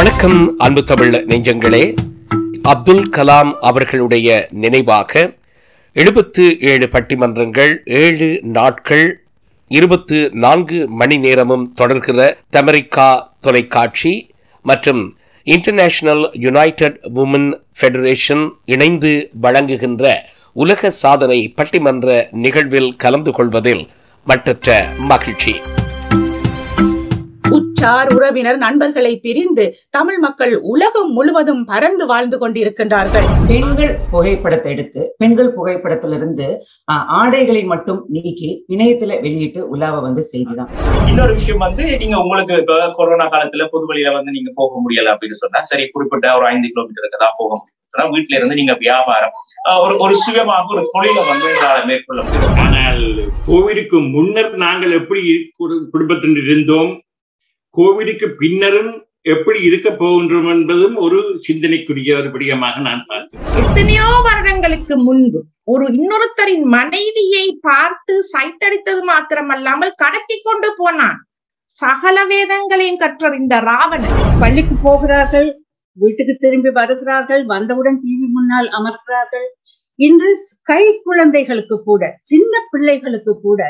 வணக்கம் அன்பு தமிழ் நெஞ்சங்களே. அப்துல் கலாம் அவர்களுடைய நினைவாக எழுபத்து ஏழு பட்டிமன்றங்கள் ஏழு நாட்கள் இருபத்து நான்கு மணி நேரமும் தொடர்கிற தமரிக்கா தொலைக்காட்சி மற்றும் இன்டர்நேஷனல் யுனைடெட் உமன் ஃபெடரேஷன் இணைந்து வழங்குகின்ற உலக சாதனை பட்டிமன்ற நிகழ்வில் கலந்து கொள்வதில் மற்றற்ற மகிழ்ச்சி. உற்றார் உறவினர் நண்பர்களை பிரிந்து தமிழ் மக்கள் உலகம் முழுவதும் பறந்து வாழ்ந்து கொண்டிருக்கின்றார்கள். பெண்கள் புகைப்படத்தை எடுத்து பெண்கள் புகைப்படத்திலிருந்து ஆஹ், ஆடைகளை மட்டும் நீக்கி இணையத்துல வெளியிட்டு உலாவ வந்து செய்திதான். இன்னொரு விஷயம் வந்து நீங்க உங்களுக்கு இப்ப கொரோனா காலத்துல பொது வழியில வந்து நீங்க போக முடியல அப்படின்னு சொன்னா சரி குறிப்பிட்ட ஒரு ஐந்து கிலோமீட்டருக்கு தான் போக முடியும் சொன்னா வீட்டுல இருந்து நீங்க வியாபாரம் ஆஹ் ஒரு ஒரு சுயமாக ஒரு தொழிலை வந்து மேற்கொள்ள முடியும். ஆனால் கோவிடுக்கு முன்னர் நாங்கள் எப்படி குடு- குடும்பத்தில் இருந்தோம்? கோவிடுக்கு பின்னரும் எப்படி இருக்க போகின்றோம் என்பதும் ஒரு சிந்தனைக்குரிய ஒரு விடயமாக நான் பார்க்கிறேன். எத்தனையோ வருடங்களுக்கு முன்பு ஒரு இன்னொருத்தரின் மனைவியை பார்த்து சைட்டடித்தது மாத்திரமல்லாமல் கடத்தி கொண்டு போனான். சகல வேதங்களையும் கற்றறிந்த ராவணன். பள்ளிக்கு போகிறார்கள் வீட்டுக்கு திரும்பி வருகிறார்கள் வந்தவுடன் டிவி முன்னால் அமர்கிறார்கள். இன்று கை குழந்தைகளுக்கு கூட சின்ன பிள்ளைகளுக்கு கூட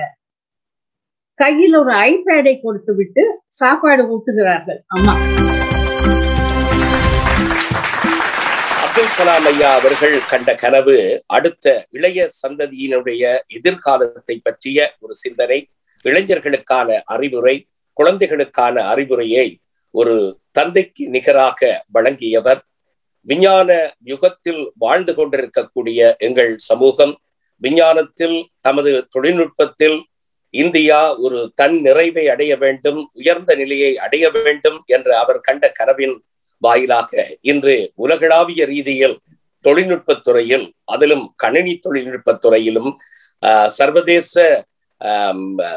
கையில் ஒரு ஐபேடை கொடுத்து விட்டு சாப்பாடு ஊட்டுகிறார்கள். அம்மா. அப்துல் கலாம் ஐயா அவர்கள் கண்ட கனவு அடுத்த இளைய சந்ததியினுடைய எதிர்காலத்தை பற்றிய ஒரு சிந்தனை இளைஞர்களுக்கான அறிவுரை குழந்தைகளுக்கான அறிவுரையை ஒரு தந்தைக்கு நிகராக வழங்கியவர். விஞ்ஞான யுகத்தில் வாழ்ந்து கொண்டிருக்கக்கூடிய எங்கள் சமூகம் விஞ்ஞானத்தில் தமது தொழில்நுட்பத்தில் இந்தியா ஒரு தன் நிறைவை அடைய வேண்டும் உயர்ந்த நிலையை அடைய வேண்டும் என்று அவர் கண்ட கனவின் வாயிலாக இன்று உலகளாவிய ரீதியில் தொழில்நுட்பத் துறையில் அதிலும் கணினி தொழில்நுட்பத் துறையிலும் ஆஹ், சர்வதேச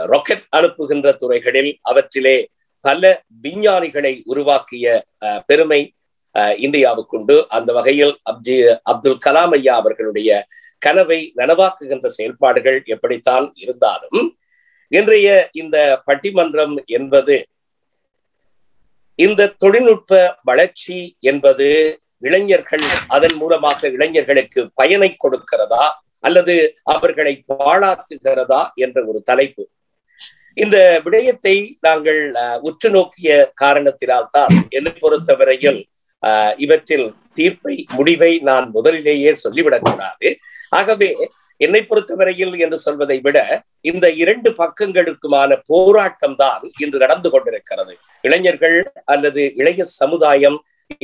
ராக்கெட் அனுப்புகின்ற துறைகளில் அவற்றிலே பல விஞ்ஞானிகளை உருவாக்கிய பெருமை இந்தியாவுக்குண்டு அந்த வகையில் அப்ஜி அப்துல் கலாம் ஐயா அவர்களுடைய கனவை நனவாக்குகின்ற செயல்பாடுகள் எப்படித்தான் இருந்தாலும் இன்றைய இந்த பட்டிமன்றம் என்பது இந்த தொழில்நுட்ப வளர்ச்சி என்பது இளைஞர்கள் அதன் மூலமாக இளைஞர்களுக்கு பயனை கொடுக்கிறதா? அல்லது அவர்களை பாழாக்குகிறதா? என்ற ஒரு தலைப்பு. இந்த விடயத்தை நாங்கள் அஹ், உற்று நோக்கிய காரணத்தினால் தான் என்னை பொறுத்தவரையில் இவற்றில் தீர்ப்பை முடிவை நான் முதலிலேயே சொல்லிவிடக்கூடாது. ஆகவே என்னை பொறுத்தவரையில் என்று சொல்வதை விட இந்த இரண்டு பக்கங்களுக்குமான போராட்டம் தான் இன்று நடந்து கொண்டிருக்கிறது. இளைஞர்கள் அல்லது இளைய சமுதாயம்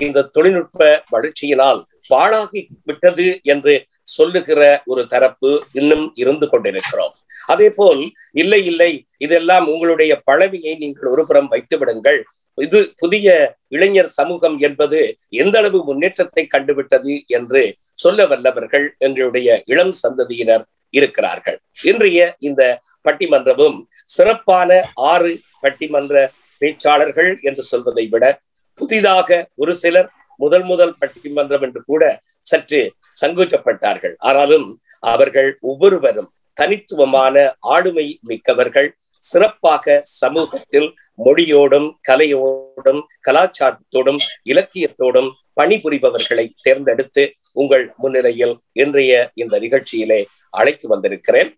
இந்த தொழில்நுட்ப வளர்ச்சியினால் பாழாகி விட்டது என்று சொல்லுகிற ஒரு தரப்பு இன்னும் இருந்து கொண்டிருக்கிறோம். அதே போல் இல்லை இல்லை இதெல்லாம் உங்களுடைய பழமையை நீங்கள் ஒருபுறம் வைத்து விடுங்கள். இது புதிய இளைஞர் சமூகம் என்பது எந்த அளவு முன்னேற்றத்தை கண்டுவிட்டது என்று சொல்ல வல்லவர்கள் எங்களுடைய இளம் சந்ததியினர் இருக்கிறார்கள். இன்றைய இந்த பட்டிமன்றமும் சிறப்பான ஆறு பட்டிமன்ற பேச்சாளர்கள் என்று சொல்வதை விட புதிதாக ஒரு சிலர் முதல் முதல் பட்டிமன்றம் என்று கூட சற்று சங்கோச்சப்பட்டார்கள். ஆனாலும் அவர்கள் ஒவ்வொருவரும் தனித்துவமான ஆளுமை மிக்கவர்கள். சிறப்பாக சமூகத்தில் மொழியோடும் கலையோடும் கலாச்சாரத்தோடும் இலக்கியத்தோடும் பணிபுரிபவர்களை தேர்ந்தெடுத்து உங்கள் முன்னிலையில் இன்றைய இந்த நிகழ்ச்சியிலே அழைத்து வந்திருக்கிறேன்.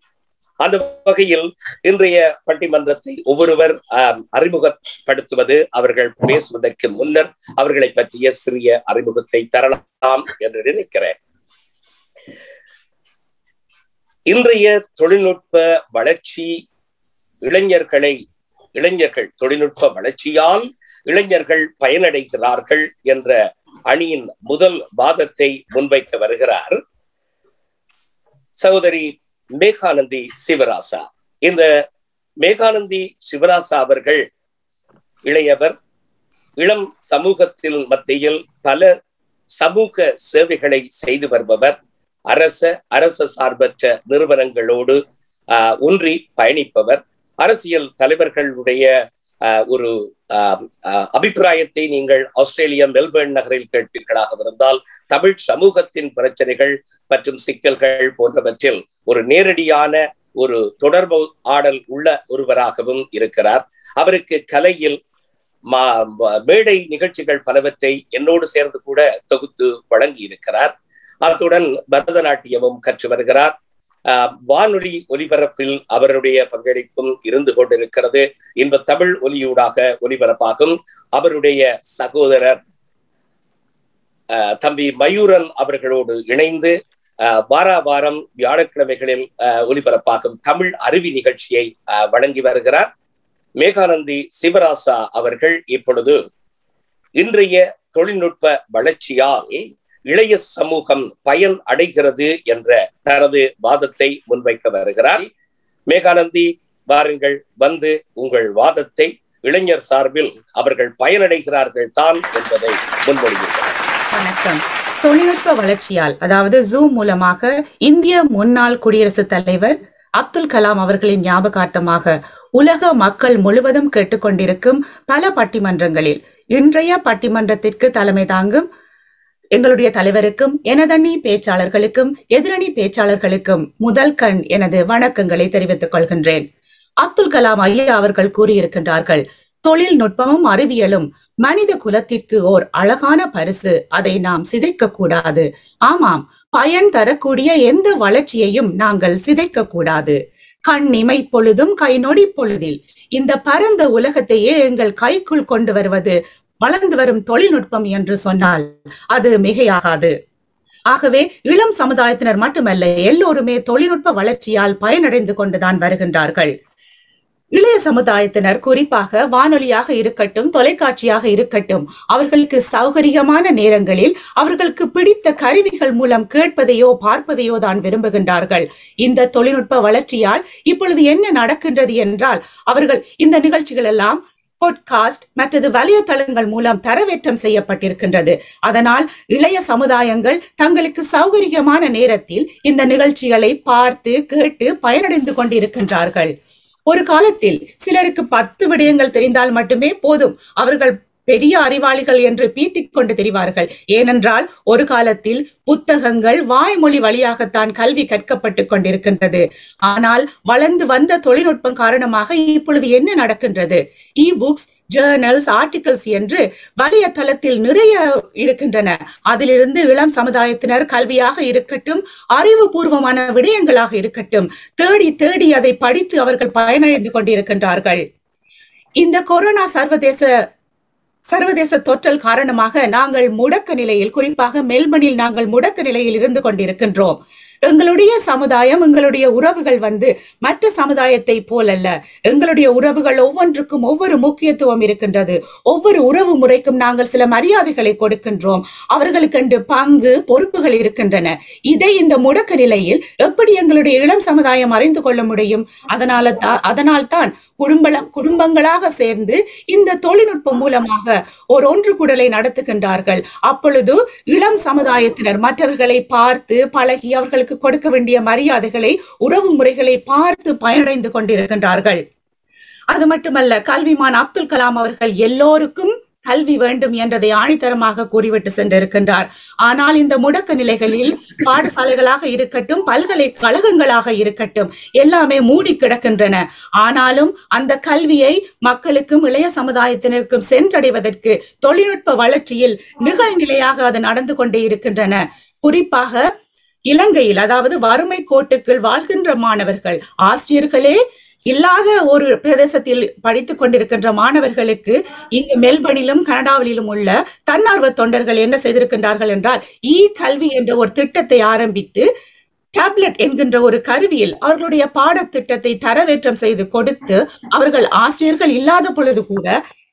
அந்த வகையில் இன்றைய பட்டிமன்றத்தை ஒவ்வொருவர் அறிமுகப்படுத்துவது அவர்கள் பேசுவதற்கு முன்னர் அவர்களை பற்றிய சிறிய அறிமுகத்தை தரலாம் என்று நினைக்கிறேன். இன்றைய தொழில்நுட்ப வளர்ச்சி இளைஞர்களை இளைஞர்கள் தொழில்நுட்ப வளர்ச்சியால் இளைஞர்கள் பயனடைகிறார்கள் என்ற அணியின் முதல் வாதத்தை முன்வைக்க வருகிறார் சகோதரி மேகானந்தி சிவராசா. இந்த மேகானந்தி சிவராசா அவர்கள் இளையவர். இளம் சமூகத்தில் மத்தியில் பல சமூக சேவைகளை செய்து வருபவர். அரச அரச சார்பற்ற நிறுவனங்களோடு ஆஹ், ஒன்றி பயணிப்பவர். அரசியல் தலைவர்களுடைய ஒரு அபிப்பிராயத்தை நீங்கள் ஆஸ்திரேலியா மெல்பர்ன் நகரில் கேட்பீர்களாக இருந்தால் தமிழ் சமூகத்தின் பிரச்சனைகள் மற்றும் சிக்கல்கள் போன்றவற்றில் ஒரு நேரடியான ஒரு தொடர்பு ஆடல் உள்ள ஒருவராகவும் இருக்கிறார். அவருக்கு கலையில் மா- மேடை நிகழ்ச்சிகள் பலவற்றை என்னோடு சேர்ந்து கூட தொகுத்து வழங்கி இருக்கிறார் அத்துடன் பரதநாட்டியமும் கற்று வருகிறார். வானொலி ஒலிபரப்பில் அவருடைய பங்களிப்பும் இருந்து கொண்டிருக்கிறது. இன்ப தமிழ் ஒலியூடாக ஒலிபரப்பாகும். அவருடைய சகோதரர் தம்பி மயூரன் அவர்களோடு இணைந்து வார வாரா வாரம் வியாழக்கிழமைகளில் ஆஹ் ஒலிபரப்பாகும் தமிழ் அருவி நிகழ்ச்சியை ஆஹ் வழங்கி வருகிறார். மேகானந்தி சிவராசா அவர்கள் இப்பொழுது இன்றைய தொழில்நுட்ப வளர்ச்சியால் இளைய சமூகம் பயன் அடைகிறது என்ற தனது வாதத்தை முன்வைக்க வருகிறார். மேகானந்தி வாருங்கள் வந்து உங்கள் வாதத்தை இளைஞர் சார்பில் அவர்கள் பயனடைகிறார்கள் தான் என்பதை முன்மொழிகிறார் வணக்கம். தொழில்நுட்ப வளர்ச்சியால் அதாவது ஜூம் மூலமாக இந்திய முன்னாள் குடியரசுத் தலைவர் அப்துல் கலாம் அவர்களின் ஞாபகார்த்தமாக உலக மக்கள் முழுவதும் கேட்டுக்கொண்டிருக்கும் பல பட்டிமன்றங்களில் இன்றைய பட்டிமன்றத்திற்கு தலைமை தாங்கும் எங்களுடைய தலைவருக்கும் எனதணி பேச்சாளர்களுக்கும் எதிரணி பேச்சாளர்களுக்கும் முதல் கண் எனது வணக்கங்களை தெரிவித்துக் கொள்கின்றேன். அப்துல் கலாம் ஐயா அவர்கள் கூறியிருக்கின்றார்கள் தொழில்நுட்பமும் அறிவியலும் மனித குலத்திற்கு ஓர் அழகான பரிசு. அதை நாம் சிதைக்க கூடாது. ஆமாம் பயன் தரக்கூடிய எந்த வளர்ச்சியையும் நாங்கள் சிதைக்க கூடாது. கண் இமை பொழுதும் கை நொடி பொழுதில். இந்த பரந்த உலகத்தையே எங்கள் கைக்குள் கொண்டு வருவது வளர்ந்து வரும் தொழில்நுட்பம் என்று சொன்னால் அது மிகையாகாது. ஆகவே இளம் சமுதாயத்தினர் மட்டுமல்ல எல்லோருமே தொழில்நுட்ப வளர்ச்சியால் பயனடைந்து கொண்டுதான் வருகின்றார்கள். இளைய சமுதாயத்தினர் குறிப்பாக வானொலியாக இருக்கட்டும் தொலைக்காட்சியாக இருக்கட்டும் அவர்களுக்கு சௌகரியமான நேரங்களில் அவர்களுக்கு பிடித்த கருவிகள் மூலம் கேட்பதையோ பார்ப்பதையோ தான் விரும்புகின்றார்கள். இந்த தொழில்நுட்ப வளர்ச்சியால் இப்பொழுது என்ன நடக்கின்றது என்றால் அவர்கள் இந்த நிகழ்ச்சிகள் எல்லாம் பாட்காஸ்ட் மற்றது வலைத்தளங்கள் மூலம் தரவேற்றம் செய்யப்பட்டிருக்கின்றது. அதனால் இளைய சமுதாயங்கள் தங்களுக்கு சௌகரியமான நேரத்தில் இந்த நிகழ்ச்சிகளை பார்த்து கேட்டு பயனடைந்து கொண்டிருக்கின்றார்கள். ஒரு காலத்தில் சிலருக்கு பத்து விடயங்கள் தெரிந்தால் மட்டுமே போதும். அவர்கள் பெரிய அறிவாளிகள் என்று பீத்திக் கொண்டு தெரிவார்கள். ஏனென்றால் ஒரு காலத்தில் புத்தகங்கள் வாய்மொழி வழியாகத்தான் கல்வி கற்கப்பட்டுக் கொண்டிருக்கின்றது. ஆனால் வளர்ந்து வந்த தொழில்நுட்பம் காரணமாக இப்பொழுது என்ன நடக்கின்றது? இ புக்ஸ் ஜேர்னல்ஸ் ஆர்டிகல்ஸ் என்று வலையதளத்தில் நிறைய இருக்கின்றன. அதிலிருந்து இளம் சமுதாயத்தினர் கல்வியாக இருக்கட்டும் அறிவுபூர்வமான விடயங்களாக இருக்கட்டும் தேடி தேடி அதை படித்து அவர்கள் பயனடைந்து கொண்டிருக்கின்றார்கள். இந்த கொரோனா சர்வதேச சர்வதேச தொற்றல் காரணமாக நாங்கள் முடக்க நிலையில் குறிப்பாக மெல்பனில் நாங்கள் முடக்க நிலையில் இருந்து கொண்டிருக்கின்றோம். எங்களுடைய சமுதாயம் எங்களுடைய உறவுகள் வந்து மற்ற சமுதாயத்தை போலல்ல. எங்களுடைய உறவுகள் ஒவ்வொன்றுக்கும் ஒவ்வொரு முக்கியத்துவம் இருக்கின்றது. ஒவ்வொரு உறவு முறைக்கும் நாங்கள் சில மரியாதைகளை கொடுக்கின்றோம். அவர்களுக்கென்று பங்கு பொறுப்புகள் இருக்கின்றன. இதை இந்த முடக்க நிலையில் எப்படி எங்களுடைய இளம் சமுதாயம் அறிந்து கொள்ள முடியும்? அதனால தான் அதனால் தான் குடும்பம் குடும்பங்களாக சேர்ந்து இந்த தொழில்நுட்பம் மூலமாக ஒரு ஒன்று கூடலை நடத்துகின்றார்கள். அப்பொழுது இளம் சமுதாயத்தினர் மற்றவர்களை பார்த்து பழகி அவர்களுக்கு கொடுக்க வேண்டிய மரியாதைகளை உறவு முறைகளை பார்த்து பயனடைந்து கொண்டிருக்கின்றார்கள். அது மட்டுமல்ல கல்விமான் அப்துல் கலாம் அவர்கள் எல்லோருக்கும் கல்வி வேண்டும் என்றதை ஆணித்தரமாக கூறிவிட்டு சென்றிருக்கின்றார். ஆனால் இந்த முடக்க நிலைகளில் பாடசாலைகளாக இருக்கட்டும் பல்கலைக்கழகங்களாக இருக்கட்டும் எல்லாமே மூடி கிடக்கின்றன. ஆனாலும் அந்த கல்வியை மக்களுக்கும் இளைய சமுதாயத்தினருக்கும் சென்றடைவதற்கு தொழில்நுட்ப வளர்ச்சியில் நிகழ்நிலையாக அது நடந்து கொண்டே இருக்கின்றன. குறிப்பாக இலங்கையில் அதாவது வறுமை கோட்டுக்குள் வாழ்கின்ற மாணவர்கள் ஆசிரியர்களே இல்லாத ஒரு பிரதேசத்தில் படித்துக் கொண்டிருக்கின்ற மாணவர்களுக்கு இங்கு மெல்பனிலும் கனடாவிலும் உள்ள தன்னார்வ தொண்டர்கள் என்ன செய்திருக்கின்றார்கள் என்றால் இ கல்வி என்ற ஒரு திட்டத்தை ஆரம்பித்து டேப்லெட் என்கின்ற ஒரு கருவியில் அவர்களுடைய பாடத்திட்டத்தை தரவேற்றம் செய்து கொடுத்து அவர்கள் ஆசிரியர்கள் இல்லாத பொழுது கூட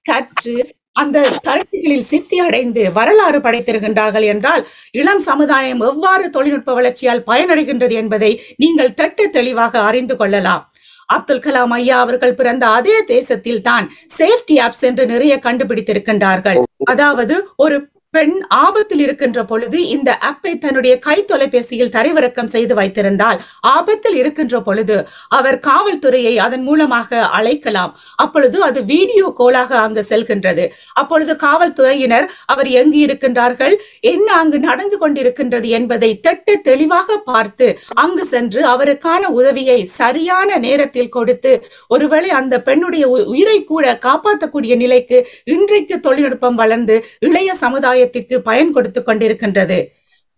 கற்று அந்த கருத்துகளில் சித்தி அடைந்து வரலாறு படைத்திருக்கின்றார்கள் என்றால் இளம் சமுதாயம் எவ்வாறு தொழில்நுட்ப வளர்ச்சியால் பயனடைகின்றது என்பதை நீங்கள் தட்டு தெளிவாக அறிந்து கொள்ளலாம். அப்துல் கலாம் ஐயா அவர்கள் பிறந்த அதே தேசத்தில் தான் சேஃப்டி ஆப்ஸ் என்று நிறைய கண்டுபிடித்திருக்கின்றார்கள். அதாவது ஒரு பெண் ஆபத்தில் இருக்கின்ற பொழுது இந்த ஆப்பை தன்னுடைய கை தொலைபேசியில் தரைவிறக்கம் செய்து வைத்திருந்தால் ஆபத்தில் இருக்கின்ற பொழுது அவர் காவல்துறையை அதன் மூலமாக அழைக்கலாம். அப்பொழுது அது வீடியோ கோலாக அங்கு செல்கின்றது. அப்பொழுது காவல்துறையினர் அவர் எங்கு இருக்கின்றார்கள் என்ன அங்கு நடந்து கொண்டிருக்கின்றது என்பதை திட்ட தெளிவாக பார்த்து அங்கு சென்று அவருக்கான உதவியை சரியான நேரத்தில் கொடுத்து ஒருவேளை அந்த பெண்ணுடைய உ- உயிரை கூட காப்பாற்றக்கூடிய நிலைக்கு இன்றைக்கு தொழில்நுட்பம் வளர்ந்து இளைய சமுதாயத்திற்கு பயன் கொடுத்து கொண்டிருக்கின்றது.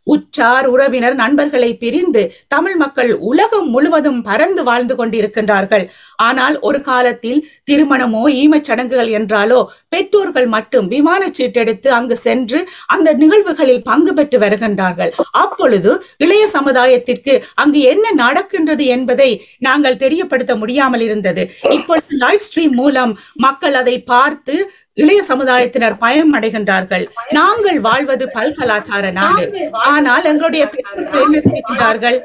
உற்றார் உறவினர் நண்பர்களை பிரிந்து தமிழ் மக்கள் உலகம் முழுவதும் பறந்து வாழ்ந்து கொண்டிருக்கின்றார்கள். ஆனால் ஒரு காலத்தில் திருமணமோ ஈமச் சடங்குகள் என்றாலோ பெற்றோர்கள் மட்டும் விமான சீட்டெடுத்து அங்கு சென்று அந்த நிகழ்வுகளில் பங்கு பெற்று வருகின்றார்கள். அப்பொழுது இளைய சமுதாயத்திற்கு அங்கு என்ன நடக்கின்றது என்பதை நாங்கள் தெரியப்படுத்த முடியாமல் இருந்தது. இப்பொழுது லைவ் ஸ்ட்ரீம் மூலம் மக்கள் அதை பார்த்து இளைய சமுதாயத்தினர் பயம் அடைகின்றார்கள் நாங்கள் வாழ்வது பல்கலாச்சார நாடு. ஆனால் எங்களுடைய பெற்றோர்கள்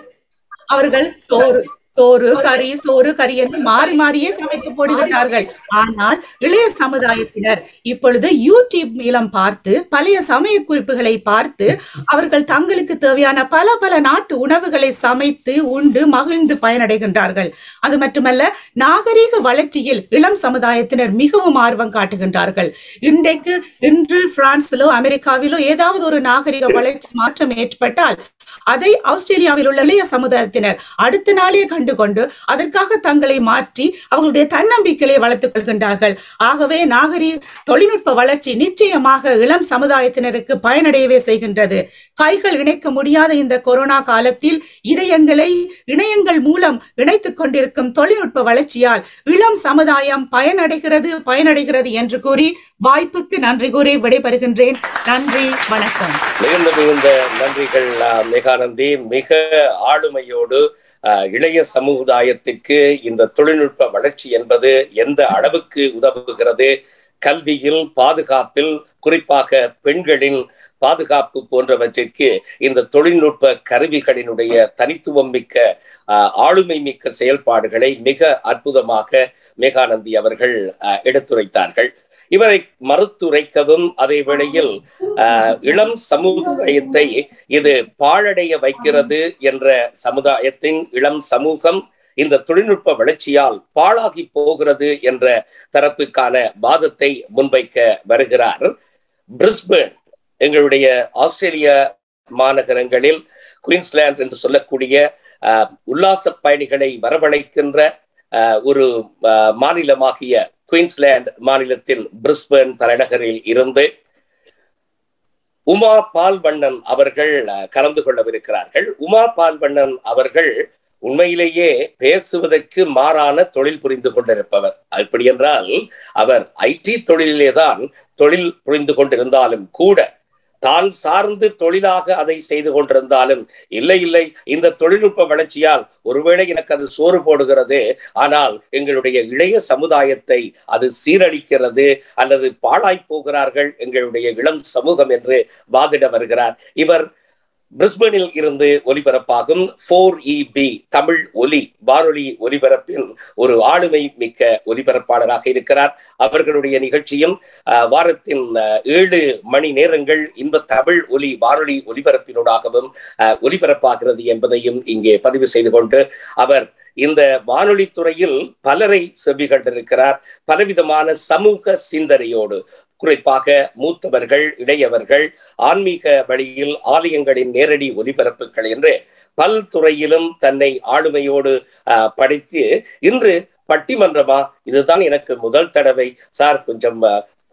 அவர்கள் சோறு சோறு கறி சோறு கறி என்று மாறி மாறியே சமைத்து போடுகிறார்கள் ஆனால் இளைய சமுதாயத்தினர் இப்பொழுது யூடியூப் மூலம் பார்த்து பழைய சமய குறிப்புகளை பார்த்து அவர்கள் தங்களுக்கு தேவையான பல பல நாட்டு உணவுகளை சமைத்து உண்டு மகிழ்ந்து பயனடைகின்றார்கள். அது மட்டுமல்ல நாகரீக வளர்ச்சியில் இளம் சமுதாயத்தினர் மிகவும் ஆர்வம் காட்டுகின்றார்கள். இன்றைக்கு இன்று பிரான்சிலோ அமெரிக்காவிலோ ஏதாவது ஒரு நாகரிக வளர்ச்சி மாற்றம் ஏற்பட்டால் அதை ஆஸ்திரேலியாவில் உள்ள இளைய சமுதாயத்தினர் அடுத்த நாளே கண்டு கண்டு கொண்டு அதற்காக தங்களை மாற்றி அவர்களுடைய தன்னம்பிக்கையை வளர்த்துக் கொள்கின்றார்கள். ஆகவே நாகரிக தொழில்நுட்ப வளர்ச்சி நிச்சயமாக இளம் சமுதாயத்தினருக்கு பயனடையவே செய்கின்றது. கைகள் இணைக்க முடியாத இந்த கொரோனா காலத்தில் இதயங்களை இணையங்கள் மூலம் இணைத்துக் கொண்டிருக்கும் தொழில்நுட்ப வளர்ச்சியால் இளம் சமுதாயம் பயனடைகிறது பயனடைகிறது என்று கூறி வாய்ப்புக்கு நன்றி கூறி விடைபெறுகின்றேன். நன்றி வணக்கம். மிகுந்த மிகுந்த நன்றிகள் மேகானந்தி மிக ஆளுமையோடு இளைய சமுதாயத்திற்கு இந்த தொழில்நுட்ப வளர்ச்சி என்பது எந்த அளவுக்கு உதவுகிறது? கல்வியில் பாதுகாப்பில் குறிப்பாக பெண்களின் பாதுகாப்பு போன்றவற்றிற்கு இந்த தொழில்நுட்ப கருவிகளினுடைய தனித்துவம் மிக்க ஆளுமை மிக்க செயல்பாடுகளை மிக அற்புதமாக மேகானந்தி அவர்கள் அஹ், எடுத்துரைத்தார்கள். இவரை மறுத்துரைக்கவும் அதே வேளையில் இளம் சமுதாயத்தை இது பாழடைய வைக்கிறது என்ற சமுதாயத்தின் இளம் சமூகம் இந்த தொழில்நுட்ப வளர்ச்சியால் பாழாகி போகிறது என்ற தரப்புக்கான வாதத்தை முன்வைக்க வருகிறார். பிரிஸ்பேர்ன் எங்களுடைய ஆஸ்திரேலிய மாநகரங்களில் குயின்ஸ்லாந்து என்று சொல்லக்கூடிய ஆஹ், உல்லாச பயணிகளை வரவழைக்கின்ற ஒரு ஆஹ், மாநிலமாகிய குயின்ஸ்லாந்து மாநிலத்தின் பிரிஸ்பேர்ன் தலைநகரில் இருந்து உமா பால்வண்ணன் அவர்கள் கலந்து கொள்ளவிருக்கிறார்கள். உமா பால்வண்ணன் அவர்கள் உண்மையிலேயே பேசுவதற்கு மாறான தொழில் புரிந்து கொண்டிருப்பவர். அப்படி என்றால் அவர் ஐடி தொழிலிலே தான் தொழில் புரிந்து கொண்டிருந்தாலும் கூட தான் சார்ந்து தொழிலாக அதை செய்து கொண்டிருந்தாலும் இல்லை இல்லை இந்த தொழில்நுட்ப வளர்ச்சியால் ஒருவேளை எனக்கு அது சோறு போடுகிறது ஆனால் எங்களுடைய இளைய சமுதாயத்தை அது சீரழிக்கிறது அல்லது பாழாய் போகிறார்கள் எங்களுடைய இளம் சமூகம் என்று வாதிட வருகிறார். இவர் பிரிஸ்பனில் இருந்து ஒலிபரப்பாகும் ஃபோர் இபி தமிழ் ஒலி வானொலி ஒலிபரப்பில் ஒரு ஆளுமை மிக்க ஒலிபரப்பாளராக இருக்கிறார். அவர்களுடைய நிகழ்ச்சியும் வாரத்தின் ஏழு மணி நேரங்கள் இந்த தமிழ் ஒலி வானொலி ஒலிபரப்பினூடாகவும் ஒலிபரப்பாகிறது என்பதையும் இங்கே பதிவு செய்து கொண்டு அவர் இந்த வானொலி துறையில் பலரை செவி கண்டிருக்கிறார் பலவிதமான சமூக சிந்தனையோடு குறிப்பாக மூத்தவர்கள் இளையவர்கள் ஆன்மீக வழியில் ஆலயங்களின் நேரடி ஒலிபரப்புகள் என்று பல்துறையிலும் தன்னை ஆளுமையோடு ஆஹ், படித்து இன்று பட்டிமன்றமா? இதுதான் எனக்கு முதல் தடவை. சார் கொஞ்சம்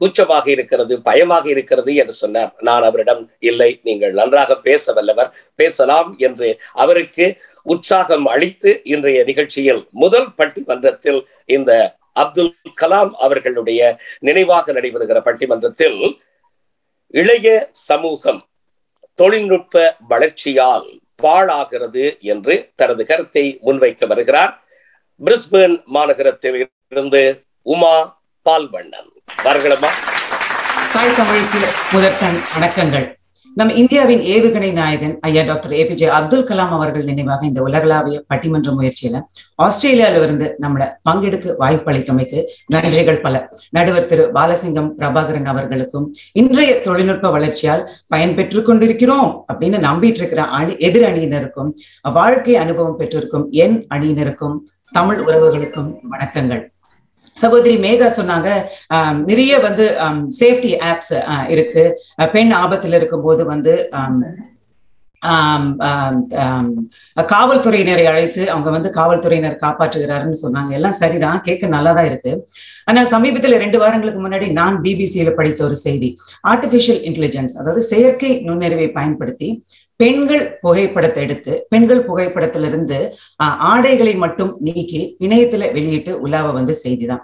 கூச்சமாக இருக்கிறது பயமாக இருக்கிறது என்று சொன்னார். நான் அவரிடம் இல்லை நீங்கள் நன்றாக பேச வல்லவர் பேசலாம் என்று அவருக்கு உற்சாகம் அளித்து இன்றைய நிகழ்ச்சியில் முதல் பட்டிமன்றத்தில் இந்த அப்துல் கலாம் அவர்களுடைய நினைவாக நடைபெறுகிற பட்டிமன்றத்தில் இளைய சமூகம் தொழில்நுட்ப வளர்ச்சியால் பாழாகிறது என்று தனது கருத்தை முன்வைக்க வருகிறார். பிரிஸ்பேன் மாநகரத்தில் இருந்து உமா பால்வண்ணன். வாருங்களம்மா தாய் தமிழுக்கு முதற்கண் வணக்கங்கள். நம்ம இந்தியாவின் ஏவுகணை நாயகன் ஐயா டாக்டர் ஏபிஜே அப்துல் கலாம் அவர்கள் நினைவாக இந்த உலகளாவிய பட்டிமன்ற முயற்சியில ஆஸ்திரேலியால இருந்து நம்மள பங்கெடுக்க வாய்ப்பளித்தமைக்கு நன்றிகள் பல. நடுவர் திரு பாலசிங்கம் பிரபாகரன் அவர்களுக்கும் இன்றைய தொழில்நுட்ப வளர்ச்சியால் பயன்பெற்று கொண்டிருக்கிறோம் அப்படின்னு நம்பிட்டு இருக்கிற அணி எதிர் அணியினருக்கும் வாழ்க்கை அனுபவம் பெற்றிருக்கும் என் அணியினருக்கும் தமிழ் உறவுகளுக்கும் வணக்கங்கள். சகோதரி மேகா சொன்னாங்க நிறைய வந்து சேஃப்டி ஆப்ஸ் இருக்கு. பெண் ஆபத்துல இருக்கும்போது வந்து காவல்துறையினரை அழைத்து அவங்க வந்து காவல்துறையினர் காப்பாற்றுகிறாருன்னு சொன்னாங்க. எல்லாம் சரிதான் கேட்க நல்லாதான் இருக்கு. ஆனா சமீபத்துல ரெண்டு வாரங்களுக்கு முன்னாடி நான் பிபிசியில படித்த ஒரு செய்தி ஆர்டிபிஷியல் இன்டெலிஜென்ஸ் அதாவது செயற்கை நுண்ணறிவை பயன்படுத்தி பெண்கள் புகைப்படத்தை எடுத்து பெண்கள் புகைப்படத்திலிருந்து ஆடைகளை மட்டும் நீக்கி இணையத்துல வெளியிட்டு உலாவ வந்து செய்திதான்.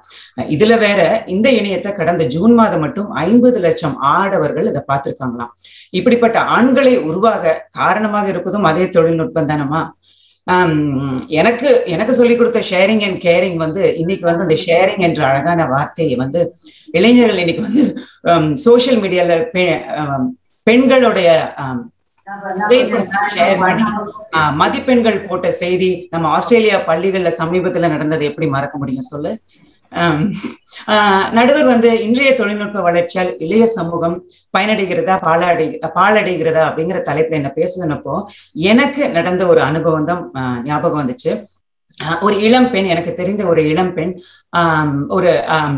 இதுல வேற இந்த இணையத்தை கடந்த ஜூன் மாதம் மட்டும் ஐம்பது லட்சம் ஆடவர்கள் இதை பார்த்திருக்காங்களாம். இப்படிப்பட்ட ஆண்களை உருவாக காரணமாக இருப்பதும் அதே தொழில்நுட்பம் தானமா எனக்கு எனக்கு சொல்லிக் கொடுத்த ஷேரிங் அண்ட் கேரிங் வந்து இன்னைக்கு வந்து அந்த ஷேரிங் என்ற அழகான வார்த்தையை வந்து இளைஞர்கள் இன்னைக்கு வந்து சோசியல் மீடியால பெண்களுடைய மதிப்பெண்கள் போட்ட செய்தி நம்ம ஆஸ்திரேலியா பள்ளிகள்ல சமீபத்துல நடந்தது எப்படி மறக்க முடியும் சொல்லு? நடுவர் வந்து இன்றைய தொழில்நுட்ப வளர்ச்சியால் இளைய சமூகம் பயனடைகிறதா பாலடை பாலடைகிறதா அப்படிங்கிற தலைப்புல என்ன பேசுனப்போ எனக்கு நடந்த ஒரு அனுபவம் தான் ஞாபகம் வந்துச்சு. ஒரு இளம் பெண் எனக்கு தெரிந்த ஒரு இளம் பெண் ஆஹ் ஒரு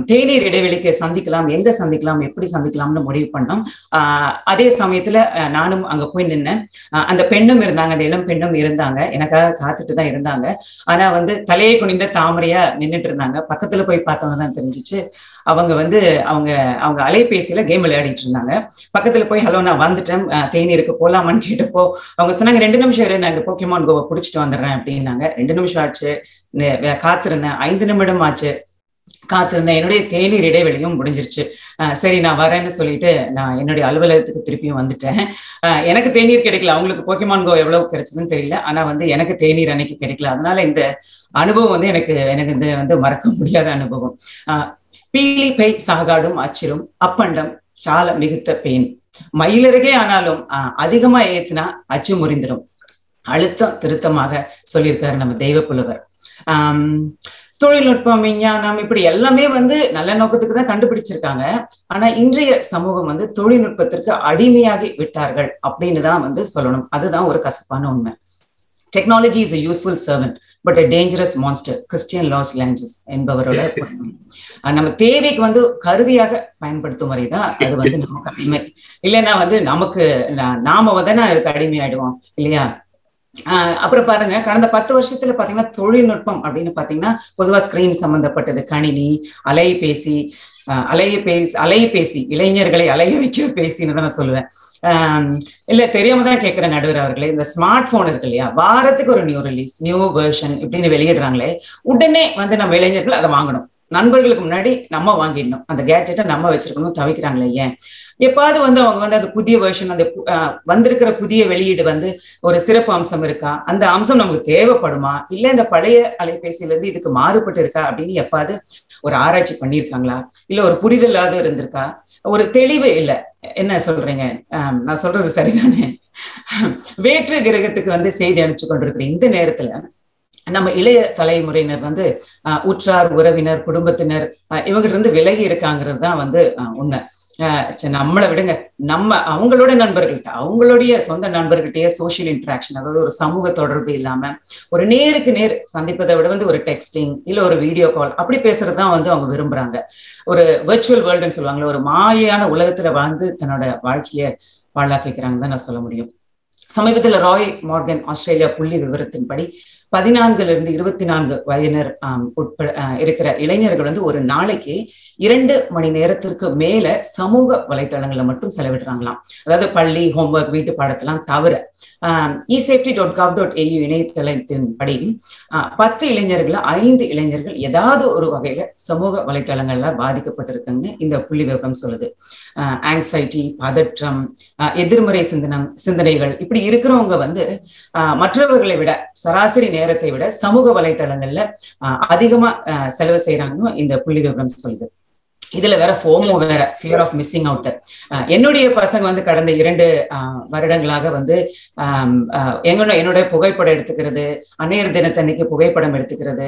தேநீர் இடைவெளிக்கு சந்திக்கலாம் எங்க சந்திக்கலாம் எப்படி சந்திக்கலாம்னு முடிவு பண்ணோம். ஆஹ் அதே சமயத்துல நானும் அங்க போய் நின்னேன். அந்த பெண்ணும் இருந்தாங்க அந்த இளம் பெண்ணும் இருந்தாங்க. எனக்காக காத்துட்டு தான் இருந்தாங்க. ஆனா வந்து தலையை குனிந்த தாமரையா நின்றுட்டு இருந்தாங்க. பக்கத்துல போய் பார்த்தவங்க தான் தெரிஞ்சிச்சு. அவங்க வந்து அவங்க அவங்க அலைபேசியில கேம் விளையாடிட்டு இருந்தாங்க பக்கத்துல போய் ஹலோ நான் வந்துட்டேன். தேநீருக்கு போலாமான்னு கேட்டப்போ அவங்க சொன்னாங்க ரெண்டு நிமிஷம் இரு நான் இந்த போக்கிமான் கோவை பிடிச்சிட்டு வந்துடுறேன் அப்படின்னாங்க. ரெண்டு நிமிஷம் ஆச்சு. காத்திருந்தேன். ஐந்து நிமிடம் ஆச்சு. காத்திருந்தேன். என்னுடைய தேநீர் இடைவெளியும் முடிஞ்சிருச்சு. சரி நான் வரேன்னு சொல்லிட்டு நான் என்னுடைய அலுவலகத்துக்கு திருப்பியும் வந்துட்டேன். எனக்கு தேநீர் கிடைக்கல. அவங்களுக்கு போக்கிமான் கோ எவ்வளவு கிடைச்சதுன்னு தெரியல. ஆனா வந்து எனக்கு தேநீர் அன்னைக்கு கிடைக்கல. அதனால இந்த அனுபவம் வந்து எனக்கு எனக்கு இந்த வந்து மறக்க முடியாத அனுபவம். பீலிபை சாகாடும் அச்சிரும் அப்பண்டம் சால மிகுத்த பேன். மயிலருகே ஆனாலும் அதிகமா ஏத்தினா அச்சு முறிந்துடும் அழுத்தம் திருத்தமாக சொல்லியிருக்காரு நம்ம தெய்வ புலவர் ஆஹ் தொழில்நுட்பம் விஞ்ஞானம் இப்படி எல்லாமே வந்து நல்ல நோக்கத்துக்கு தான் கண்டுபிடிச்சிருக்காங்க. ஆனா இன்றைய சமூகம் வந்து தொழில்நுட்பத்திற்கு அடிமையாகி விட்டார்கள் அப்படின்னு தான் வந்து சொல்லணும். அதுதான் ஒரு கசப்பான உண்மை. Technology is useful servant but a dangerous monster Christian Lous Lange என்பவரோட நம்ம தேவைக்கு வந்து கருவியாக பயன்படுத்தும் வரைதான் அது வந்து நமக்கு அடிமை. இல்லைன்னா வந்து நமக்கு நாம வந்து அதுக்கு அடிமையாயிடுவோம் இல்லையா? அப்புறம் பாருங்க கடந்த பத்து வருஷத்துல பாத்தீங்கன்னா தொழில்நுட்பம் அப்படின்னு பாத்தீங்கன்னா பொதுவா ஸ்கிரீன் சம்பந்தப்பட்டது. கணினி அலைபேசி அலையபேசி அலைபேசி இளைஞர்களை அலைய வைக்கிற பேசின்னு தான் நான் சொல்லுவேன். ஆஹ் இல்ல தெரியாம தான் கேட்கிற நடுவர் அவர்களே. இந்த ஸ்மார்ட் போன் இருக்கு இல்லையா? வாரத்துக்கு ஒரு நியூ ரிலீஸ் நியூ வெர்ஷன் இப்படின்னு வெளியிடுறாங்களே. உடனே வந்து நம்ம இளைஞர்கள் அதை வாங்கணும். நண்பர்களுக்கு முன்னாடி நம்ம வாங்கிடணும். அந்த கேட்ஜெட்டை நம்ம வச்சிருக்கணும் தவிக்கிறாங்களே ஏன்? எப்பாவது வந்து அவங்க வந்து அந்த புதிய வெர்ஷன் அந்த வந்திருக்கிற புதிய வெளியீடு வந்து ஒரு சிறப்பு அம்சம் இருக்கா? அந்த அம்சம் நமக்கு தேவைப்படுமா? இல்ல இந்த பழைய அலைபேசியில இருந்து இதுக்கு மாறுபட்டு இருக்கா? அப்படின்னு எப்பாவது ஒரு ஆராய்ச்சி பண்ணியிருக்காங்களா? இல்ல ஒரு புரிதலாவது இருந்திருக்கா? ஒரு தெளிவு இல்லை. என்ன சொல்றீங்க? நான் சொல்றது சரிதானே? வேற்று கிரகத்துக்கு வந்து செய்தி அனுப்பிச்சு கொண்டிருக்கிற இந்த நேரத்துல நம்ம இளைய தலைமுறையினர் வந்து உற்றார் உறவினர் குடும்பத்தினர் இவங்கிட்ட இருந்து விலகி இருக்காங்கிறது தான் வந்து உண்மை. நம்மளை விடுங்க. நம்ம அவங்களோட நண்பர்கள்ட்ட அவங்களுடைய சொந்த நண்பர்கிட்டயே சோசியல் இன்ட்ராக்ஷன் அதாவது ஒரு சமூக தொடர்பு இல்லாம ஒரு நேருக்கு நேர் சந்திப்பதை விட வந்து ஒரு டெக்ஸ்டிங் இல்ல ஒரு வீடியோ கால் அப்படி பேசுறது தான் வந்து அவங்க விரும்புறாங்க. ஒரு வெர்ச்சுவல் வேர்ல்டுன்னு சொல்லுவாங்களே ஒரு மாயான உலகத்துல வாழ்ந்து தன்னோட வாழ்க்கைய பாழாக்கிக்கிறாங்கன்னு தான் நான் சொல்ல முடியும். சமீபத்துல ராய் மார்கன் ஆஸ்திரேலியா புள்ளி விவரத்தின்படி பதினான்குல இருந்து இருபத்தி நான்கு வயதினர் உட்பட இருக்கிற இளைஞர்கள் வந்து ஒரு நாளைக்கு இரண்டு மணி நேரத்திற்கு மேல சமூக வலைத்தளங்களை மட்டும் செலவிடுறாங்களாம். அதாவது பள்ளி ஹோம்ஒர்க் வீட்டு பாடத்தெல்லாம் தவிர e safety dot gov dot AU இணையதளத்தின் படி பத்து இளைஞர்கள் ஐந்து இளைஞர்கள் ஏதாவது ஒரு வகையில சமூக வலைத்தளங்கள்ல பாதிக்கப்பட்டிருக்குன்னு இந்த புள்ளி விவரம் சொல்லுது ஆங்ஸைட்டி பதற்றம் எதிர்மறை சிந்தனம் சிந்தனைகள் இப்படி இருக்கிறவங்க வந்து மற்றவர்களை விட சராசரி நேரத்தை விட சமூக வலைத்தளங்கள்ல அதிகமா செலவு செய்யறாங்கன்னு இந்த புள்ளி விவரம் சொல்லுது. இதுல வேற ஃபோமோ வேற ஃபியர் ஆஃப் மிஸ்ஸிங் அவுட் என்னுடைய பசங்க வந்து கடந்த இரண்டு வருடங்களாக வந்து எங்களோட என்னுடைய புகைப்படம் எடுத்துக்கிறது அன்னையர் தினத்தன்னைக்கு புகைப்படம் எடுத்துக்கிறது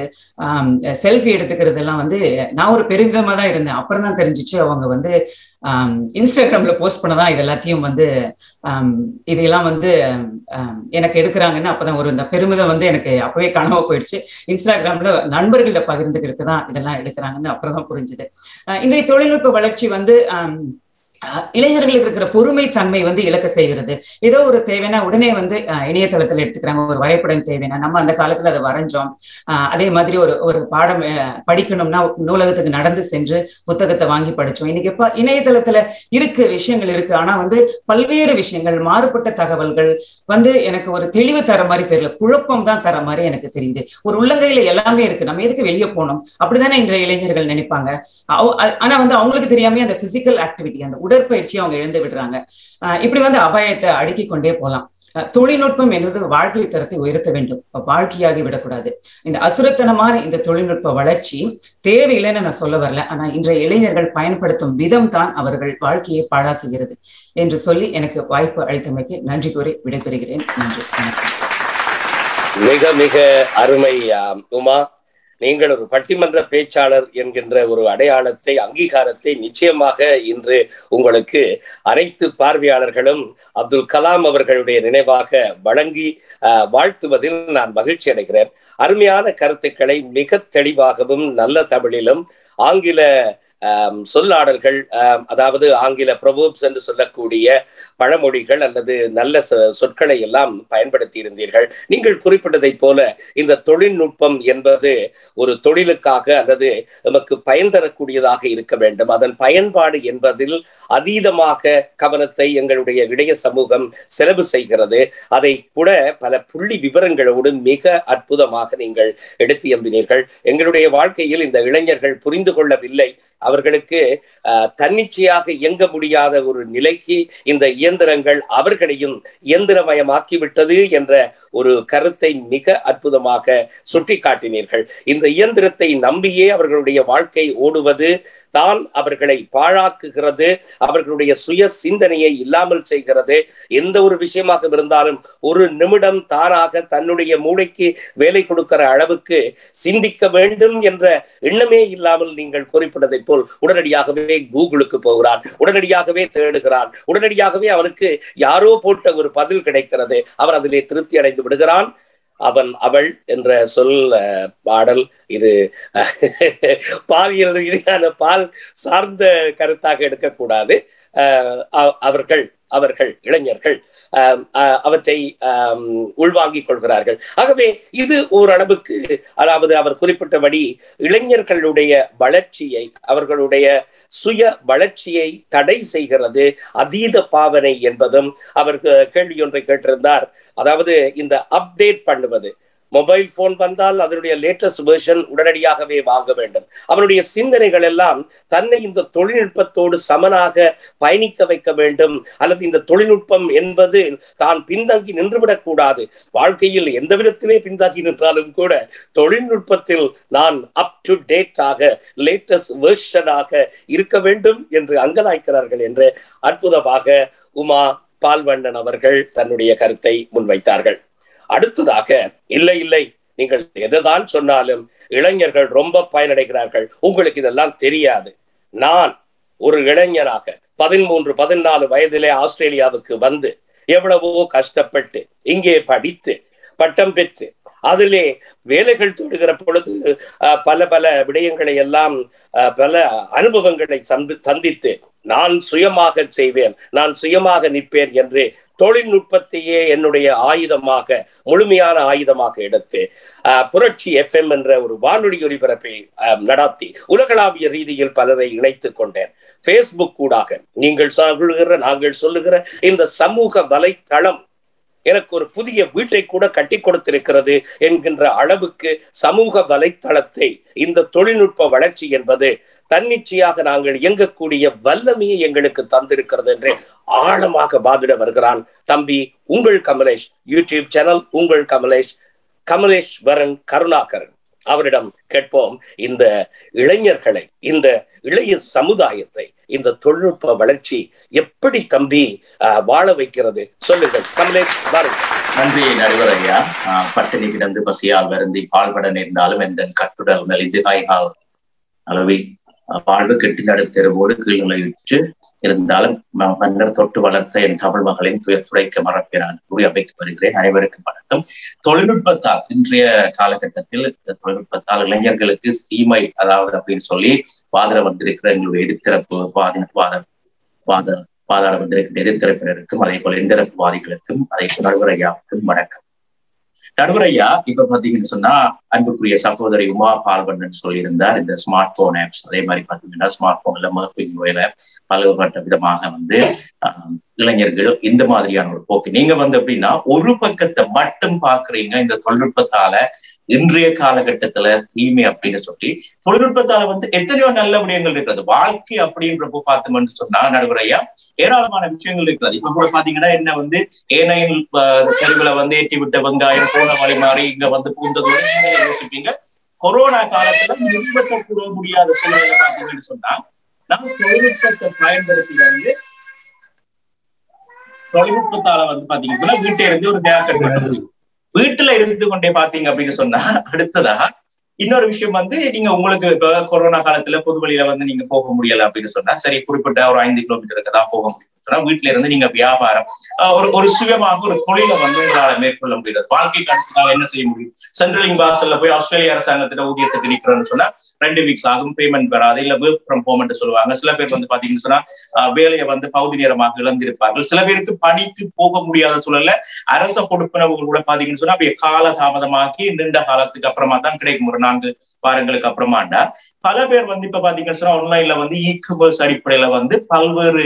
செல்ஃபி எடுத்துக்கிறது எல்லாம் வந்து நான் ஒரு பெருமிதமா தான் இருந்தேன். அப்புறம் தான் தெரிஞ்சிச்சு அவங்க வந்து இன்ஸ்டாகிராம்ல போஸ்ட் பண்ணதான் இது எல்லாத்தையும் வந்து இதெல்லாம் வந்து எனக்கு எடுக்கிறாங்கன்னு அப்பதான் ஒரு இந்த பெருமிதம் வந்து எனக்கு அப்பவே காணாம போயிடுச்சு. இன்ஸ்டாகிராம்ல நண்பர்கள பகிர்ந்துக்கிறதுக்கு தான் இதெல்லாம் எடுக்கிறாங்கன்னு அப்புறம் தான் புரிஞ்சுது இன்றைய தொழில்நுட்ப வளர்ச்சி வந்து இளைஞர்களுக்கு இருக்கிற பொறுமை தன்மை வந்து இழக்க செய்கிறது. ஏதோ ஒரு தேவைன்னா உடனே வந்து இணையதளத்துல எடுத்துக்கிறாங்க. ஒரு வரைபடம் தேவைன்னா நம்ம அந்த காலத்துல அதை வரைஞ்சோம். அதே மாதிரி ஒரு ஒரு பாடம் படிக்கணும்னா நூலகத்துக்கு நடந்து சென்று புத்தகத்தை வாங்கி படிச்சோம். இன்னைக்கு இணையதளத்துல இருக்கு விஷயங்கள் இருக்கு. ஆனா வந்து பல்வேறு விஷயங்கள் மாறுபட்ட தகவல்கள் வந்து எனக்கு ஒரு தெளிவு தர மாதிரி தெரியல. குழப்பம் தான் தர மாதிரி எனக்கு தெரியுது. ஒரு உள்ளங்கையில எல்லாமே இருக்கு. நம்ம எதுக்கு வெளியே போனோம் அப்படிதானே இன்றைய இளைஞர்கள் நினைப்பாங்க. ஆனா வந்து அவங்களுக்கு தெரியாம அந்த பிசிக்கல் ஆக்டிவிட்டி அந்த உடற்பயிற்சி அவங்க இழந்து விடுறாங்க. இப்படி வந்து அபாயத்தை அடுக்கிக் கொண்டே போகலாம். தொழில்நுட்பம் என்பது வாழ்க்கை தரத்தை உயர்த்த வேண்டும். வாழ்க்கையாகி விடக்கூடாது. இந்த அசுரத்தனமான இந்த தொழில்நுட்ப வளர்ச்சி தேவையில்லைன்னு நான் சொல்ல வரல. ஆனா இன்றைய இளைஞர்கள் பயன்படுத்தும் விதம் தான் அவர்கள் வாழ்க்கையை பாழாக்குகிறது என்று சொல்லி எனக்கு வாய்ப்பு அளித்தமைக்கு நன்றி கூறி விடைபெறுகிறேன். நன்றி. மிக மிக அருமை உமா. நீங்கள் ஒரு பட்டிமன்ற பேச்சாளர் என்கின்ற ஒரு அடையாளத்தை அங்கீகாரத்தை நிச்சயமாக இன்று உங்களுக்கு அனைத்து பார்வையாளர்களும் அப்துல் கலாம் அவர்களுடைய நினைவாக வழங்கி வாழ்த்துவதில் நான் மகிழ்ச்சி அடைகிறேன். அருமையான கருத்துக்களை மிக தெளிவாகவும் நல்ல தமிழிலும் ஆங்கில சொல்லாடல்கள் அதாவது ஆங்கில ப்ரொபோப்ஸ் என்று சொல்லக்கூடிய பழமொழிகள் அல்லது நல்ல சொற்களை எல்லாம் பயன்படுத்தி இருந்தீர்கள் நீங்கள் குறிப்பிட்டதைப் போல இந்த தொழில்நுட்பம் என்பது ஒரு தொழிலுக்காக அல்லது நமக்கு பயன் தரக்கூடியதாக இருக்க வேண்டும். அதன் பயன்பாடு என்பதில் அதீதமாக கவனத்தை எங்களுடைய இடைய சமூகம் செலவு செய்கிறது. அதை கூட பல புள்ளி விவரங்களோடு மிக அற்புதமாக நீங்கள் எடுத்து எம்பினீர்கள். எங்களுடைய வாழ்க்கையில் இந்த இளைஞர்கள் புரிந்து கொள்ளவில்லை அவர்களுக்கு தன்னிச்சையாக இயங்க முடியாத ஒரு நிலைக்கு இந்த இயந்திரங்கள் அவர்களையும் இயந்திரமயமாக்கிவிட்டது என்ற ஒரு கருத்தை மிக அற்புதமாக சுட்டி காட்டினீர்கள் இந்த இயந்திரத்தை நம்பியே அவர்களுடைய வாழ்க்கை ஓடுவது தான் அவர்களை பாழாக்குகிறது அவர்களுடைய சுய சிந்தனையை இல்லாமல் செய்கிறது. எந்த ஒரு விஷயமாக இருந்தாலும் ஒரு நிமிடம் தானாக தன்னுடைய மூளைக்கு வேலை கொடுக்கிற அளவுக்கு சிந்திக்க வேண்டும் என்ற எண்ணமே இல்லாமல் நீங்கள் குறிப்பிட்டதை போல் உடனடியாகவே கூகுளுக்கு போகிறான் உடனடியாகவே தேடுகிறான் உடனடியாகவே அவனுக்கு யாரோ போட்ட ஒரு பதில் கிடைக்கிறது. அவர் அதிலே திருப்தி அடைந்து விடுகிறான். அவன் அவள் என்ற சொல் பாடல் இது. பாலியல் ரீதியான பால் சார்ந்த கருத்தாக எடுக்கக்கூடாது. அவர்கள் அவர்கள் இளைஞர்கள். அவற்றை உள்வாங்கிக் கொள்கிறார்கள். ஆகவே இது ஓரளவுக்கு அதாவது அவர் குறிப்பிட்டபடி இளைஞர்களுடைய வளர்ச்சியை அவர்களுடைய சுய வளர்ச்சியை தடை செய்கிறது அதீத பாவனை என்பதும் அவர் கேள்வி ஒன்றை கேட்டிருந்தார். அதாவது இந்த அப்டேட் பண்ணுவது மொபைல் போன் வந்தால் அதனுடைய லேட்டஸ்ட் வெர்ஷன் உடனடியாகவே வாங்க வேண்டும். அவனுடைய சிந்தனைகள் எல்லாம் தன்னை இந்த தொழில்நுட்பத்தோடு சமனாக பயணிக்க வைக்க வேண்டும். அல்லது இந்த தொழில்நுட்பம் என்பது தான் பின்தங்கி நின்றுவிடக் கூடாது. வாழ்க்கையில் எந்த விதத்திலே பின்தங்கி நின்றாலும் கூட தொழில்நுட்பத்தில் நான் அப் டு டேட் ஆக லேட்டஸ்ட் வெர்ஷனாக இருக்க வேண்டும் என்று அங்கலாய்க்கிறார்கள் என்று அற்புதமாக உமா பால்வண்ணன் அவர்கள் தன்னுடைய கருத்தை முன்வைத்தார்கள். அடுத்ததாக இல்லை இல்லை நீங்கள் எதுதான் சொன்னாலும் இளைஞர்கள் ரொம்ப பயனடைகிறார்கள். உங்களுக்கு இதெல்லாம் தெரியாது. நான் ஒரு இளைஞராக பதிமூன்று பதினாலு வயதிலே ஆஸ்திரேலியாவுக்கு வந்து எவ்வளவோ கஷ்டப்பட்டு இங்கே படித்து பட்டம் பெற்று அதிலே வேலைகள் தொடுகிற பொழுது பல பல விடயங்களை எல்லாம் பல அனுபவங்களை சந்தித்து நான் சுயமாக செய்வேன் நான் சுயமாக நிற்பேன் என்று தொழில்நுட்பத்தையே என்னுடைய ஆயுதமாக முழுமையான ஆயுதமாக எடுத்து புரட்சி எஃப்எம் என்ற ஒரு வானொலி ஒலிபரப்பை நடாத்தி உலகளாவிய ரீதியில் பலரை இணைத்துக் கொண்டேன். பேஸ்புக் கூடாக நீங்கள் சொல்லுகிற நாங்கள் சொல்லுகிற இந்த சமூக வலைத்தளம் எனக்கு ஒரு புதிய வீட்டை கூட கட்டி கொடுத்திருக்கிறது என்கின்ற அளவுக்கு சமூக வலைத்தளத்தை இந்த தொழில்நுட்ப வளர்ச்சி என்பது தன்னிச்சையாக நாங்கள் இயங்கக்கூடிய வல்லமையை எங்களுக்கு தந்திருக்கிறது என்று ஆழமாக பாதிட வருகிறான் தம்பி உங்கள் கமலேஷ். யூடியூப் சேனல் உங்கள் கமலேஷ். கமலேஸ்வரன் கருணாகரன். அவரிடம் கேட்போம் இந்த இளைஞர்களை இந்த இளைய சமுதாயத்தை இந்த தொழில்நுட்ப வளர்ச்சி எப்படி தம்பி வாழ வைக்கிறது? சொல்லுங்கள் கமலேஷ் பாருங்கள் நன்றி நடுவர் ஐயா. ஆஹ் பட்டினி கிடந்து பசியால் வருந்தி பால்பட நேர்ந்தாலும் எந்த கட்டுடல் நலிந்து காய்கால் அளவி வாழ்வு கெட்டி நடுத்தெருவோடு கீழ்நிலையிட்டு இருந்தாலும் மன்னர் தொட்டு வளர்த்த என் தமிழ் மகளின் துயர் துடைக்க மறப்பேன் கூறி அவைக்கு வருகிறேன். அனைவருக்கும் வணக்கம். தொழில்நுட்பத்தால் இன்றைய காலகட்டத்தில் தொழில்நுட்பத்தால் இளைஞர்களுக்கு தீமை அதாவது அப்படின்னு சொல்லி வாதிட வந்திருக்கிற எங்களுடைய எதிர்த்திறப்பு வாதி வாத வாத வாதாட வந்திருக்கிற எதிர்த்திறப்பினருக்கும் அதே போல எந்திரப்புவாதிகளுக்கும் அதை போல வணக்கம். நடுவர் ஐயா இப்ப பாத்தீங்கன்னு சொன்னா அன்புக்குரிய சகோதரி உமா பால்வண்ணன் சொல்லியிருந்தார் இந்த ஸ்மார்ட் போன் ஆப்ஸ் அதே மாதிரி பாத்தீங்கன்னா ஸ்மார்ட் போன்ல மர்பிங் முறையில பல்வேறுபட்ட விதமாக வந்து ஆஹ், இளைஞர்கள் இந்த மாதிரியான ஒரு போக்கு. நீங்க வந்து எப்படின்னா ஒரு பக்கத்தை மட்டும் பாக்குறீங்க இந்த தொழில்நுட்பத்தால இன்றைய காலகட்டத்துல தீமை அப்படின்னு சொல்லி தொழில்நுட்பத்தால வந்து எத்தனையோ நல்ல விடயங்கள் இருக்கிறது. வாழ்க்கை அப்படின்றப்போ பார்த்தோம்னு சொன்னா நடுவரையா ஏராளமான விஷயங்கள் இருக்கிறது. இப்ப கூட பாத்தீங்கன்னா என்ன வந்து ஏனையில் தெருவுல வந்து ஏற்றி விட்ட வெங்காயம் போன வழி மாறி இங்க வந்து பூந்ததோட யோசிப்பீங்க? கொரோனா காலத்துல நிறுவட்ட முடியாத சூழ்நிலை பார்த்தீங்கன்னு சொன்னா நம்ம தொழில்நுட்பத்தை பயன்படுத்தி வந்து தொழில்நுட்பத்தால வந்து பாத்தீங்கன்னா வீட்டை இருந்து ஒரு கேப் வீட்டுல இருந்து கொண்டே பாத்தீங்க அப்படின்னு சொன்னா அடுத்ததா இன்னொரு விஷயம் வந்து நீங்க உங்களுக்கு இப்ப கொரோனா காலத்துல பொது வழியில வந்து நீங்க போக முடியல அப்படின்னு சொன்னா சரி குறிப்பிட்ட ஒரு ஐந்து கிலோமீட்டருக்கு தான் போக முடியும். சொன்னா வீட்டுல இருந்து நீங்க வியாபாரம் ஆஹ் ஒரு ஒரு சுயமாக ஒரு தொழிலை வந்து உங்களால மேற்கொள்ள முடியாது. வாழ்க்கை கட்டத்தால என்ன செய்ய முடியும்? சென்ட்ரலிங் பாசல்ல போய் ஆஸ்திரேலிய அரசாங்கத்திட்ட ஊதியத்துக்கு நிக்கிறோம்னு சொன்னா ரெண்டு வீக்ஸ் ஆகும் பேமெண்ட் வராது இல்ல ஒர்க் ஃப்ரம் ஹோம் சொல்லுவாங்க. சில பேர் வந்து பாத்தீங்கன்னு சொன்னா வேலையை வந்து பகுதி நேரமாக இழந்திருப்பார்கள். சில பேருக்கு பணிக்கு போக முடியாத சூழல்ல அரச கொடுப்பினவர்கள் கூட பாத்தீங்கன்னு சொன்னா அப்படியே கால தாமதமாக்கி நீண்ட காலத்துக்கு அப்புறமா தான் கிடைக்கும். ஒரு நான்கு வாரங்களுக்கு அப்புறமாண்டா. பல பேர் வந்து இப்ப பாத்தீங்கன்னு சொன்னா ஆன்லைன்ல வந்து இ கமர்ஸ் அடிப்படையில வந்து பல்வேறு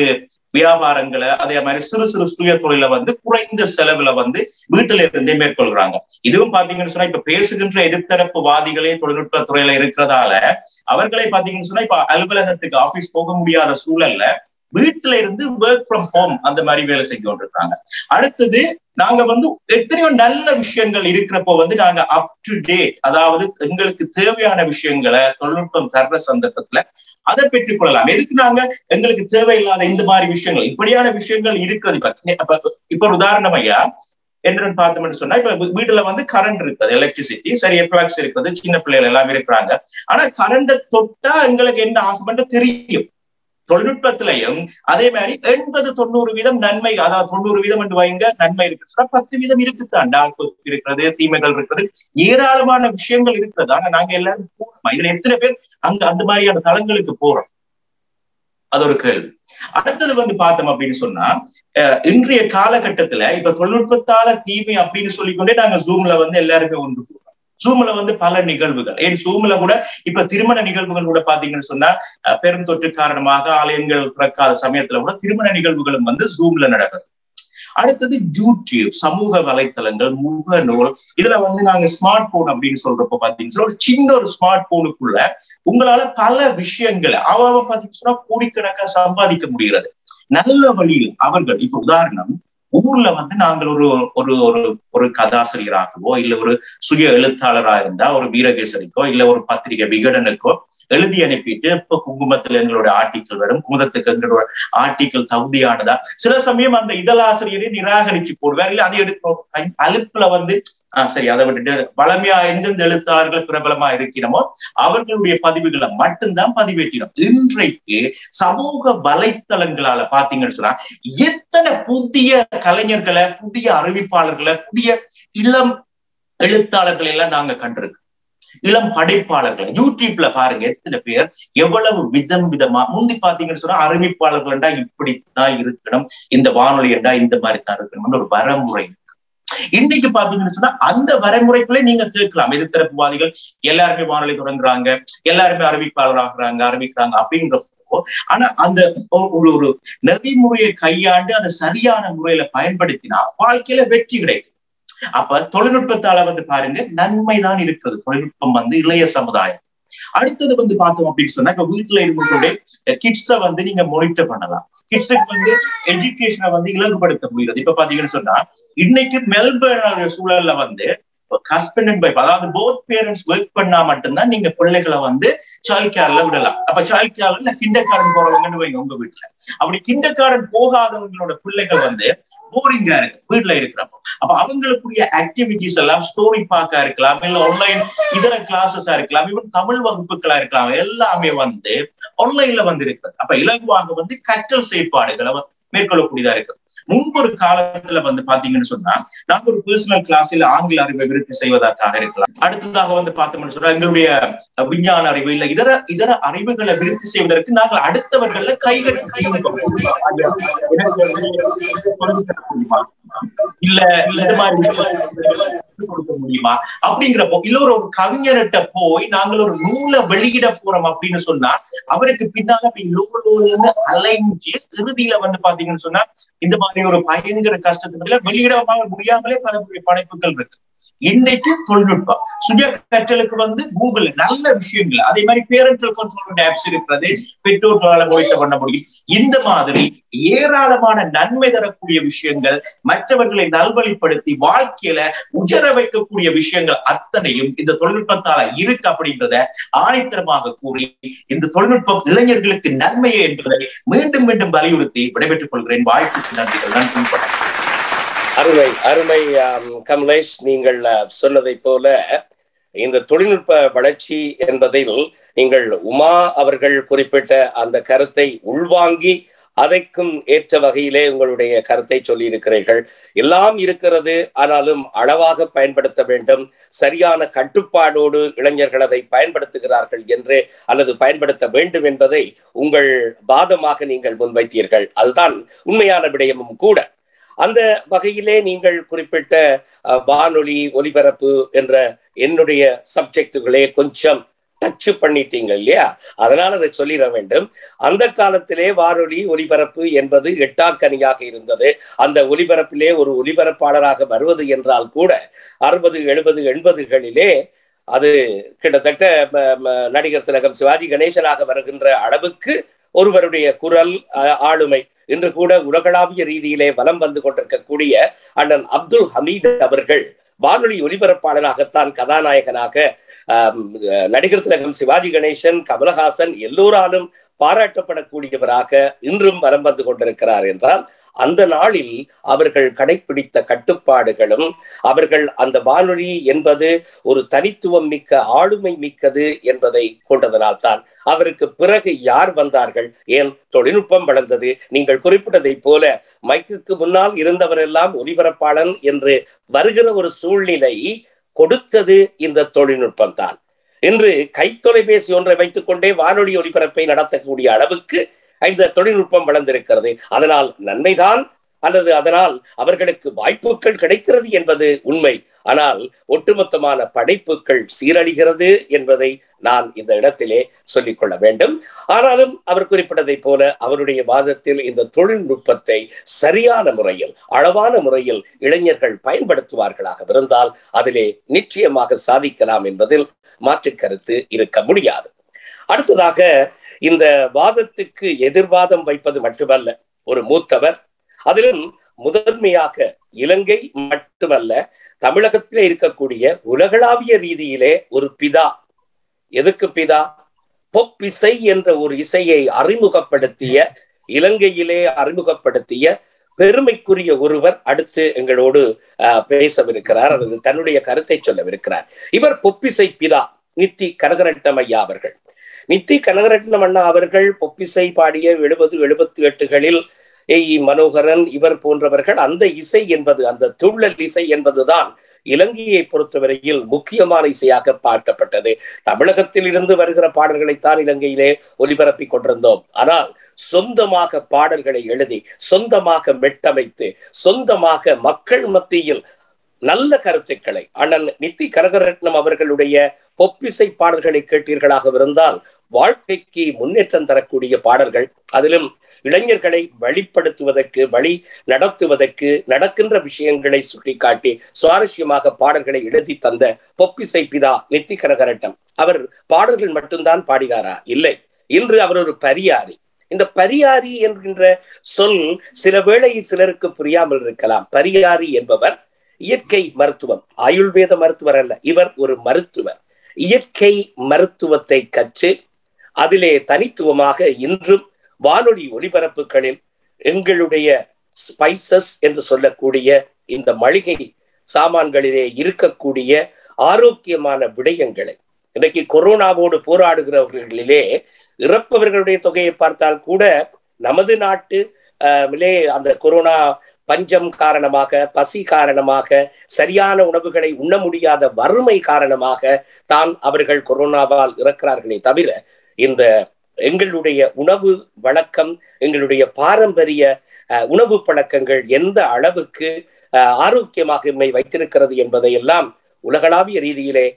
வியாபாரங்களை அதே மாதிரி சிறு சிறு சுய தொழிலை வந்து குறைந்த செலவுல வந்து வீட்டில இருந்தே மேற்கொள்றாங்க. இதுவும் பாத்தீங்கன்னு சொன்னா இப்ப பேசுகின்ற எதிர்த்தரப்பு வாதிகளே தொழில்நுட்ப துறையில இருக்கிறதால அவர்களை பாத்தீங்கன்னு சொன்னா இப்ப அலுவலகத்துக்கு ஆபீஸ் போக முடியாத சூழல்ல வீட்டுல இருந்து ஒர்க் ஃப்ரம் ஹோம் அந்த மாதிரி வேலை செஞ்சு கொண்டிருக்காங்க அடுத்தது நாங்க வந்து எத்தனையோ நல்ல விஷயங்கள் இருக்கிறப்போ வந்து நாங்க அப் டு டேட் அதாவது எங்களுக்கு தேவையான விஷயங்களை தொழில்நுட்பம் தர்ற சந்தர்ப்பத்துல அதை பெற்றுக்கொள்ளலாம். எதுக்கு நாங்க எங்களுக்கு தேவையில்லாத இந்த மாதிரி விஷயங்கள் இப்படியான விஷயங்கள் இருக்கிறது இப்ப இப்ப ஒரு உதாரணம் ஐயா என்னன்னு பார்த்தோம்னு சொன்னா இப்ப வீட்டுல வந்து கரண்ட் இருக்குது எலக்ட்ரிசிட்டி சரி எஃப்ளாக்ஸ் இருக்குது சின்ன பிள்ளைகள் எல்லாம் இருக்கிறாங்க. ஆனா கரண்டை தொட்டா எங்களுக்கு என்ன ஆகும்னு தெரியும். தொழில்நுட்பத்திலையும் அதே மாதிரி எண்பது தொண்ணூறு வீதம் நன்மை அதாவது தொண்ணூறு வீதம் என்று வைங்க நன்மை இருக்கு சொன்னா பத்து வீதம் இருக்குதான் டாக் இருக்கிறது தீமைகள் இருக்கிறது ஏராளமான விஷயங்கள் இருக்கிறது. ஆனா நாங்க எல்லாரும் போறோமா? இதுல எத்தனை பேர் அங்க அந்த மாதிரியான தளங்களுக்கு போறோம்? அது ஒரு கேள்வி. அடுத்தது வந்து பார்த்தோம் அப்படின்னு சொன்னா அஹ், இன்றைய காலகட்டத்துல இப்ப தொழில்நுட்பத்தால தீமை அப்படின்னு சொல்லிக்கொண்டே நாங்க ஜூம்ல வந்து எல்லாருமே ஒன்று ஜூம்ல வந்து பல நிகழ்வுகள். ஏன் ஜூம்ல கூட இப்ப திருமண நிகழ்வுகள் கூட பாத்தீங்கன்னு சொன்னா பெரும் தொற்று காரணமாக ஆலயங்கள் திறக்காத சமயத்துல கூட திருமண நிகழ்வுகளும் வந்து ஜூம்ல நடக்குது. அடுத்தது யூடியூப் சமூக வலைத்தளங்கள் முகநூல் இதுல வந்து நாங்க ஸ்மார்ட் போன் அப்படின்னு சொல்றப்போ பாத்தீங்கன்னா ஒரு சின்ன ஒரு ஸ்மார்ட் போனுக்குள்ள உங்களால பல விஷயங்களை அவ பாத்தீங்கன்னா சொன்னா கோடிக்கணக்கா சம்பாதிக்க முடிகிறது. நல்ல வழியில் அவர்கள் இப்ப உதாரணம் ஊர்ல வந்து நாங்கள் ஒரு ஒரு ஒரு ஒரு கதாசிரியராகவோ இல்ல ஒரு சுய எழுத்தாளரா இருந்தா ஒரு வீரகேசரிக்கோ இல்ல ஒரு பத்திரிகை விகடனுக்கோ எழுதி அனுப்பிட்டு இப்ப குங்குமத்துல எங்களோட ஆர்டிக்கல் வரும். குமுதத்துக்கு எங்களோட ஆர்டிக்கல் தகுதியானதா? சில சமயம் அந்த இதழாசிரியரை நிராகரிச்சு போடுவார். இல்ல அதை எடுக்கணும் அழுப்புல வந்து ஆஹ் சரி அதை விட்டுட்டு பழமையா எந்தெந்த எழுத்தாளர்கள் பிரபலமா இருக்கிறோமோ அவர்களுடைய பதிவுகளை மட்டும்தான் பதிவேற்றினோம். இன்றைக்கு சமூக வலைத்தளங்களால பாத்தீங்கன்னு சொன்னா எத்தனை புதிய கலைஞர்களை புதிய அறிவிப்பாளர்களை புதிய இளம் எழுத்தாளர்களை எல்லாம் நாங்க கண்டிருக்கோம் இளம் படைப்பாளர்கள் யூடியூப்ல பாருங்க எத்தனை பேர் எவ்வளவு விதம் விதமா முந்தி பாத்தீங்கன்னு சொன்னா அறிவிப்பாளர்கள்டா இப்படித்தான் இருக்கணும் இந்த வானொலி என்றா இந்த மாதிரி தான் இருக்கணும்னு ஒரு வரமுறை இருக்கு. இன்னைக்கு பாத்தீங்கன்னு சொன்னா அந்த வரைமுறைக்குள்ளே நீங்க கேட்கலாம் எதிர்த்தரப்புவாதிகள் எல்லாருமே வானொலி தொடங்குறாங்க எல்லாருமே அறிவிப்பாளர் ஆகுறாங்க அறிவிக்கிறாங்க அப்படின்றப்போ ஆனா அந்த ஒரு ஒரு நெறிமுறையை கையாண்டு அதை சரியான முறையில பயன்படுத்தினா வாழ்க்கையில வெற்றி கிடைக்கும் அப்ப தொழில்நுட்பத்தால வந்து பாருங்க நன்மைதான் இருக்கிறது. தொழில்நுட்பம் வந்து இளைய சமுதாயம். அடுத்தது வந்து பார்த்தோம் அப்படின்னு சொன்னா இப்ப வீட்டுல இருக்கக்கூடிய கிட்ஸ வந்து நீங்க மானிட்டர் பண்ணலாம். கிட்ஸுக்கு வந்து எஜுகேஷனை வந்து இலகுபடுத்த முடியாது இப்ப பாத்தீங்கன்னு சொன்னா இன்னைக்கு மெல்பர்ன் சூழல்ல வந்து ஹஸ்பண்ட் அண்ட் ஒய்ஃப் அதாவது போத் பேரண்ட்ஸ் ஒர்க் பண்ணா மட்டும்தான் நீங்க பிள்ளைகளை வந்து சைல்ட் கேர்ல விடலாம். அப்ப சைல்ட் கேர்ல கிண்டர் கார்டன் போறவங்கன்னு வைங்க உங்க வீட்டுல அப்படி கிண்டர் கார்டன் போகாதவங்களோட பிள்ளைகள் வந்து போரிங்கா இருக்கு வீட்டுல இருக்கிறப்போ. அப்ப அவங்களுக்குரிய ஆக்டிவிட்டிஸ் எல்லாம் ஸ்டோரி பார்க்கா இருக்கலாம் இல்ல ஆன்லைன் இதர கிளாஸஸா இருக்கலாம் இவன் தமிழ் வகுப்புகளா இருக்கலாம் எல்லாமே வந்து ஆன்லைன்ல வந்து இருக்கு அப்ப இலகுவாக வந்து கற்றல் செயற்பாடுகளை மேற்கொள்ளக்கூடியதா இருக்கு. முன்பொரு காலத்துல வந்து பாத்தீங்கன்னு சொன்னா நாங்க ஒரு பர்சனல் கிளாஸில் ஆங்கில அறிவை விருத்தி செய்வதற்காக இருக்கலாம். அடுத்ததாக வந்து பார்த்தோம்னு சொன்னா எங்களுடைய விஞ்ஞான அறிவு இல்ல இதர இதர அறிவுகளை விருத்தி செய்வதற்கு நாங்கள் அடுத்தவர்கள கைகட்டி இல்ல இந்த மாதிரி கொடுக்க முடியுமா? அப்படிங்கிறப்போ இல்ல ஒரு கவிஞர்கிட்ட போய் நாங்கள் ஒரு நூலை வெளியிட போறோம் அப்படின்னு சொன்னா அவருக்கு பின்னால லோலோன்னு அலைஞ்சு இறுதியில வந்து பாத்தீங்கன்னு சொன்னா இந்த மாதிரி ஒரு பயங்கர கஷ்டத்துக்குள்ள வெளியிட முடியாமலே பல படைப்புகள் இருக்கு. இன்றைக்கு தொழில்நுட்பம். சுய கற்றலுக்கு வந்து கூகுள் நல்ல விஷயங்கள். அதே மாதிரி பேரண்டல் கண்ட்ரோல் ஆப்ஸ் இருக்கிறது. பெற்றோர்களால் மொழிச பண்ண முடியும். இந்த மாதிரி ஏராளமான நன்மை தரக்கூடிய விஷயங்கள் மற்றவர்களை நல்வழிப்படுத்தி வாழ்க்கையில உஜர வைக்கக்கூடிய விஷயங்கள் அத்தனையும் இந்த தொழில்நுட்பத்தால இருக்கு அப்படின்றத ஆணித்தரமாக கூறி இந்த தொழில்நுட்பம் இளைஞர்களுக்கு நன்மையே என்பதை மீண்டும் மீண்டும் வலியுறுத்தி விடைபெற்றுக் கொள்கிறேன். வாய்ப்புக்கு நன்றிகள். நன்றி. அருமை அருமை கமலேஷ் நீங்கள் சொன்னதை போல இந்த தொழில்நுட்ப வளர்ச்சி என்பதில் நீங்கள் உமா அவர்கள் குறிப்பிட்ட அந்த கருத்தை உள்வாங்கி அதைக்கும் ஏற்ற வகையிலே உங்களுடைய கருத்தை சொல்லி இருக்கிறீர்கள் எல்லாம் இருக்கிறது ஆனாலும் அளவாக பயன்படுத்த வேண்டும். சரியான கட்டுப்பாடோடு இளைஞர்கள் அதை பயன்படுத்துகிறார்கள் என்று அல்லது பயன்படுத்த வேண்டும் என்பதை உங்கள் வாதமாக நீங்கள் முன்வைத்தீர்கள். அதுதான் உண்மையான விடயமும் கூட. அந்த வகையிலே நீங்கள் குறிப்பிட்ட வானொலி ஒலிபரப்பு என்ற என்னுடைய சப்ஜெக்டுகளே கொஞ்சம் டச் பண்ணிட்டீங்க இல்லையா? அதனால அதை சொல்லிட வேண்டும். அந்த காலத்திலே வானொலி ஒலிபரப்பு என்பது எட்டாக்கனியாக இருந்தது. அந்த ஒலிபரப்பிலே ஒரு ஒலிபரப்பாளராக வருவது என்றால் கூட அறுபது எழுபது எண்பதுகளிலே அது கிட்டத்தட்ட நடிகர் திலகம் சிவாஜி கணேசனாக வருகின்ற அளவுக்கு ஒருவருடைய குரல் ஆளுமை இன்று கூட உலகளாவிய ரீதியிலே வலம் வந்து கொண்டிருக்கக்கூடிய அண்ணன் அப்துல் ஹமீத் அவர்கள் வானொலி ஒலிபரப்பாளராகத்தான் கதாநாயகனாக நடிகர் திலகம் சிவாஜி கணேசன் கமலஹாசன் எல்லோராலும் பாராட்டப்படக்கூடியவராக இன்றும் வரம் வந்து கொண்டிருக்கிறார் என்றால் அந்த நாளில் அவர்கள் கடைபிடித்த கட்டுப்பாடுகளும் அவர்கள் அந்த வானொலி என்பது ஒரு தனித்துவம் மிக்க ஆளுமை மிக்கது என்பதை கொண்டதனால் தான் அவருக்கு பிறகு யார் வந்தார்கள்? ஏன்? தொழில்நுட்பம் வளர்ந்தது. நீங்கள் குறிப்பிட்டதை போல மைக்குக்கு முன்னால் இருந்தவரெல்லாம் ஒலிபரப்பாளன் என்று வருகிற ஒரு சூழ்நிலை கொடுத்தது இந்த தொழில்நுட்பம் தான் இன்று கைத்தொலைபேசி ஒன்றை வைத்துக் கொண்டே வானொலி ஒலிபரப்பை நடத்தக்கூடிய அளவுக்கு இந்த தொழில்நுட்பம் வளர்ந்திருக்கிறது. அதனால் நன்மைதான் அல்லது அதனால் அவர்களுக்கு வாய்ப்புகள் கிடைக்கிறது என்பது உண்மை. ஆனால் ஒட்டுமொத்தமான படைப்புகள் சீரழிகிறது என்பதை நான் இந்த இடத்திலே சொல்லிக்கொள்ள வேண்டும். ஆனாலும் அவர் குறிப்பிட்டதை போல அவருடைய வாதத்தில் இந்த தொழில்நுட்பத்தை சரியான முறையில் அளவான முறையில் இளைஞர்கள் பயன்படுத்துவார்களாக இருந்தால் அதிலே நிச்சயமாக சாதிக்கலாம் என்பதில் மாற்று கருத்து இருக்க முடியாது. அடுத்ததாக இந்த வாதத்துக்கு எதிர்வாதம் வைப்பது மட்டுமல்ல ஒரு மூத்தவர் அதிலும் முதன்மையாக இலங்கை மட்டுமல்ல தமிழகத்திலே இருக்கக்கூடிய உலகளாவிய ரீதியிலே ஒரு பிதா. எதுக்கு பிதா? பொப்பிசை என்ற ஒரு இசையை அறிமுகப்படுத்திய இலங்கையிலே அறிமுகப்படுத்திய பெருமைக்குரிய ஒருவர் அடுத்து எங்களோடு பேசவிருக்கிறார். அல்லது தன்னுடைய கருத்தை சொல்லவிருக்கிறார். இவர் பொப்பிசை பிதா நித்தி கனகரட்டம் ஐயா அவர்கள். நித்தி கனகரட்னம் அண்ணா அவர்கள் பொப்பிசை பாடிய எழுபது எழுபத்தி எட்டுகளில் ஏ மனோகரன் இவர் போன்றவர்கள் அந்த இசை என்பது அந்த துள்ளல் இசை என்பதுதான் இலங்கையை பொறுத்தவரையில் முக்கியமான இசையாக பார்க்கப்பட்டது தமிழகத்தில் இருந்து வருகிற பாடல்களைத்தான் இலங்கையிலே ஒலிபரப்பிக் கொண்டிருந்தோம். ஆனால் சொந்தமாக பாடல்களை எழுதி சொந்தமாக மெட்டமைத்து சொந்தமாக மக்கள் மத்தியில் நல்ல கருத்துக்களை அண்ணன் நித்தி கனகரட்னம் அவர்களுடைய பொப்பிசை பாடல்களை கேட்டீர்களாக இருந்தால் வாழ்க்கைக்கு முன்னேற்றம் தரக்கூடிய பாடல்கள் அதிலும் இளைஞர்களை வழிப்படுத்துவதற்கு வழி நடத்துவதற்கு நடக்கின்ற விஷயங்களை சுட்டிக்காட்டி சுவாரஸ்யமாக பாடல்களை எழுதி தந்த பொப்பிசை பிதா நித்தி கனகரட்டம் அவர் பாடல்கள் மட்டும்தான் பாடினாரா? இல்லை. இன்று அவர் ஒரு பரியாரி. இந்த பரியாரி என்கின்ற சொல் சில வேளை சிலருக்கு புரியாமல் இருக்கலாம். பரியாரி என்பவர் இயற்கை மருத்துவம். ஆயுர்வேத மருத்துவர் அல்ல. இவர் ஒரு மருத்துவர். இயற்கை மருத்துவத்தை கற்று அதிலே தனித்துவமாக இன்றும் வானொலி ஒலிபரப்புகளில் எங்களுடைய ஸ்பைசஸ் என்று சொல்லக்கூடிய இந்த மளிகை சாமான்களிலே இருக்கக்கூடிய ஆரோக்கியமான விடயங்களை இன்றைக்கு கொரோனாவோடு போராடுகிறவர்களிலே இறப்பவர்களுடைய தொகையை பார்த்தால் கூட நமது நாட்டு அந்த கொரோனா பஞ்சம் காரணமாக பசி காரணமாக சரியான உணவுகளை உண்ண முடியாத வறுமை காரணமாக தான் அவர்கள் கொரோனாவால் இறக்கிறார்களே தவிர இந்த எங்களுடைய உணவு வழக்கம் எங்களுடைய பாரம்பரிய உணவு பழக்கங்கள் எந்த அளவுக்கு ஆரோக்கியமாக நம்மை வைத்திருக்கிறது என்பதை எல்லாம் உலகளாவிய ரீதியிலே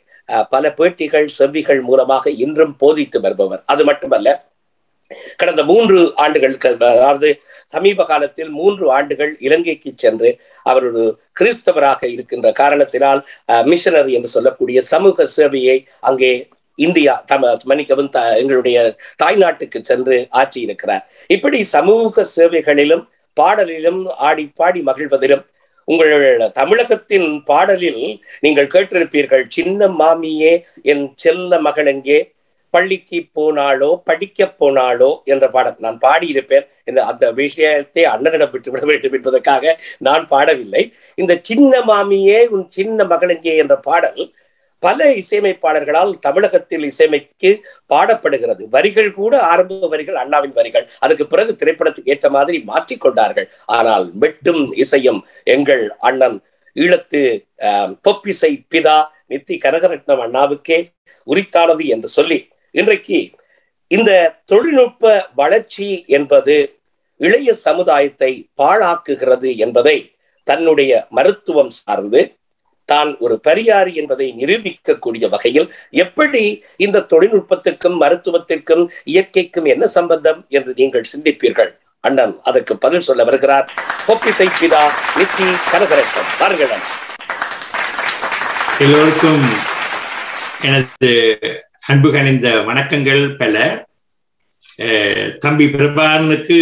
பல பேட்டிகள் செவ்விகள் மூலமாக இன்றும் போதித்து வருபவர். அது மட்டுமல்ல கடந்த மூன்று ஆண்டுகளுக்கு அதாவது சமீப காலத்தில் மூன்று ஆண்டுகள் இலங்கைக்கு சென்று அவர் ஒரு கிறிஸ்தவராக இருக்கின்ற காரணத்தினால் மிஷனரி என்று சொல்லக்கூடிய சமூக சேவையை அங்கே இந்தியா தம மன்னிக்கவும் எங்களுடைய தாய்நாட்டுக்கு சென்று ஆட்சி இருக்கிறார் இப்படி சமூக சேவைகளிலும் பாடலிலும் ஆடி பாடி மகிழ்வதிலும் உங்கள் தமிழகத்தின் பாடலில் நீங்கள் கேட்டிருப்பீர்கள் சின்ன மாமியே என் செல்ல மகளெங்கே பள்ளிக்கு போனாலோ படிக்க போனாலோ என்ற பாடல். நான் பாடியிருப்பேன். இந்த அந்த விஷயத்தை அண்ணனிடம் விட்டுவிட வேண்டும் என்பதற்காக நான் பாடவில்லை. இந்த சின்ன மாமியே உன் சின்ன மகளெங்கே என்ற பாடல் பல இசையமைப்பாளர்களால் தமிழகத்தில் இசையமைக்கு பாடப்படுகிறது. வரிகள் கூட ஆரம்ப வரிகள் அண்ணாவின் வரிகள். அதுக்கு பிறகு திரைப்படத்துக்கு ஏற்ற மாதிரி மாற்றிக்கொண்டார்கள் ஆனால் மெட்டும் இசையும் எங்கள் அண்ணன் ஈழத்து பொப்பிசை பிதா நித்தி கனகரட்னம் அண்ணாவுக்கே உரித்தானது என்று சொல்லி இன்றைக்கு இந்த தொழில்நுட்ப வளர்ச்சி என்பது இளைய சமுதாயத்தை பாழாக்குகிறது என்பதை தன்னுடைய மருத்துவம் சார்ந்து தான் ஒரு பரியாரி என்பதை நிரூபிக்கக்கூடிய வகையில் எப்படி இந்த தொழில்நுட்பத்திற்கும் மருத்துவத்திற்கும் இயற்கைக்கும் என்ன சம்பந்தம் என்று நீங்கள் சிந்திப்பீர்கள்? அண்ணன் அதற்கு பதில் சொல்ல வருகிறார். பொப்பிசை பிதா நித்தி கனகரட்டம் பாருங்கள் எல்லோருக்கும் எனது அன்பு கணிந்த வணக்கங்கள் பல. தம்பி பிரபாகரனுக்கு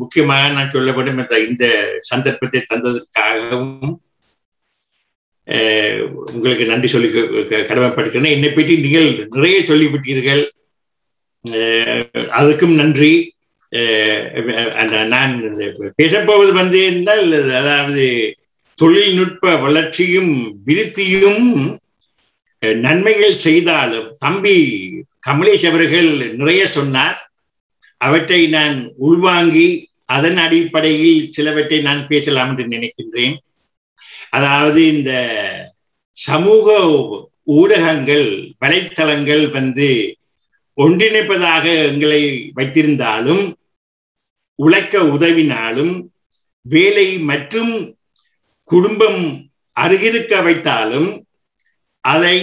முக்கியமாக நான் சொல்லப்படும் இந்த சந்தர்ப்பத்தை தந்ததற்காகவும் உங்களுக்கு நன்றி சொல்லி கடமைப்படுகிறேன் என்னை பற்றி நீங்கள் நிறைய சொல்லிவிட்டீர்கள். அதுக்கும் நன்றி. நான் பேசப்போவது வந்து என்றால் அதாவது தொழில்நுட்ப வளர்ச்சியும் விருத்தியும் நன்மைகள் செய்தாலும் தம்பி கமலேஷ் அவர்கள் நிறைய சொன்னார். அவற்றை நான் உள்வாங்கி அதன் அடிப்படையில் சிலவற்றை நான் பேசலாம் என்று நினைக்கின்றேன். அதாவது இந்த சமூக ஊடகங்கள் வலைத்தளங்கள் வந்து ஒன்றிணைப்பதாக எங்களை வைத்திருந்தாலும் உழைக்க உதவினாலும் வேலை மற்றும் குடும்பம் அருகிருக்க வைத்தாலும் அதை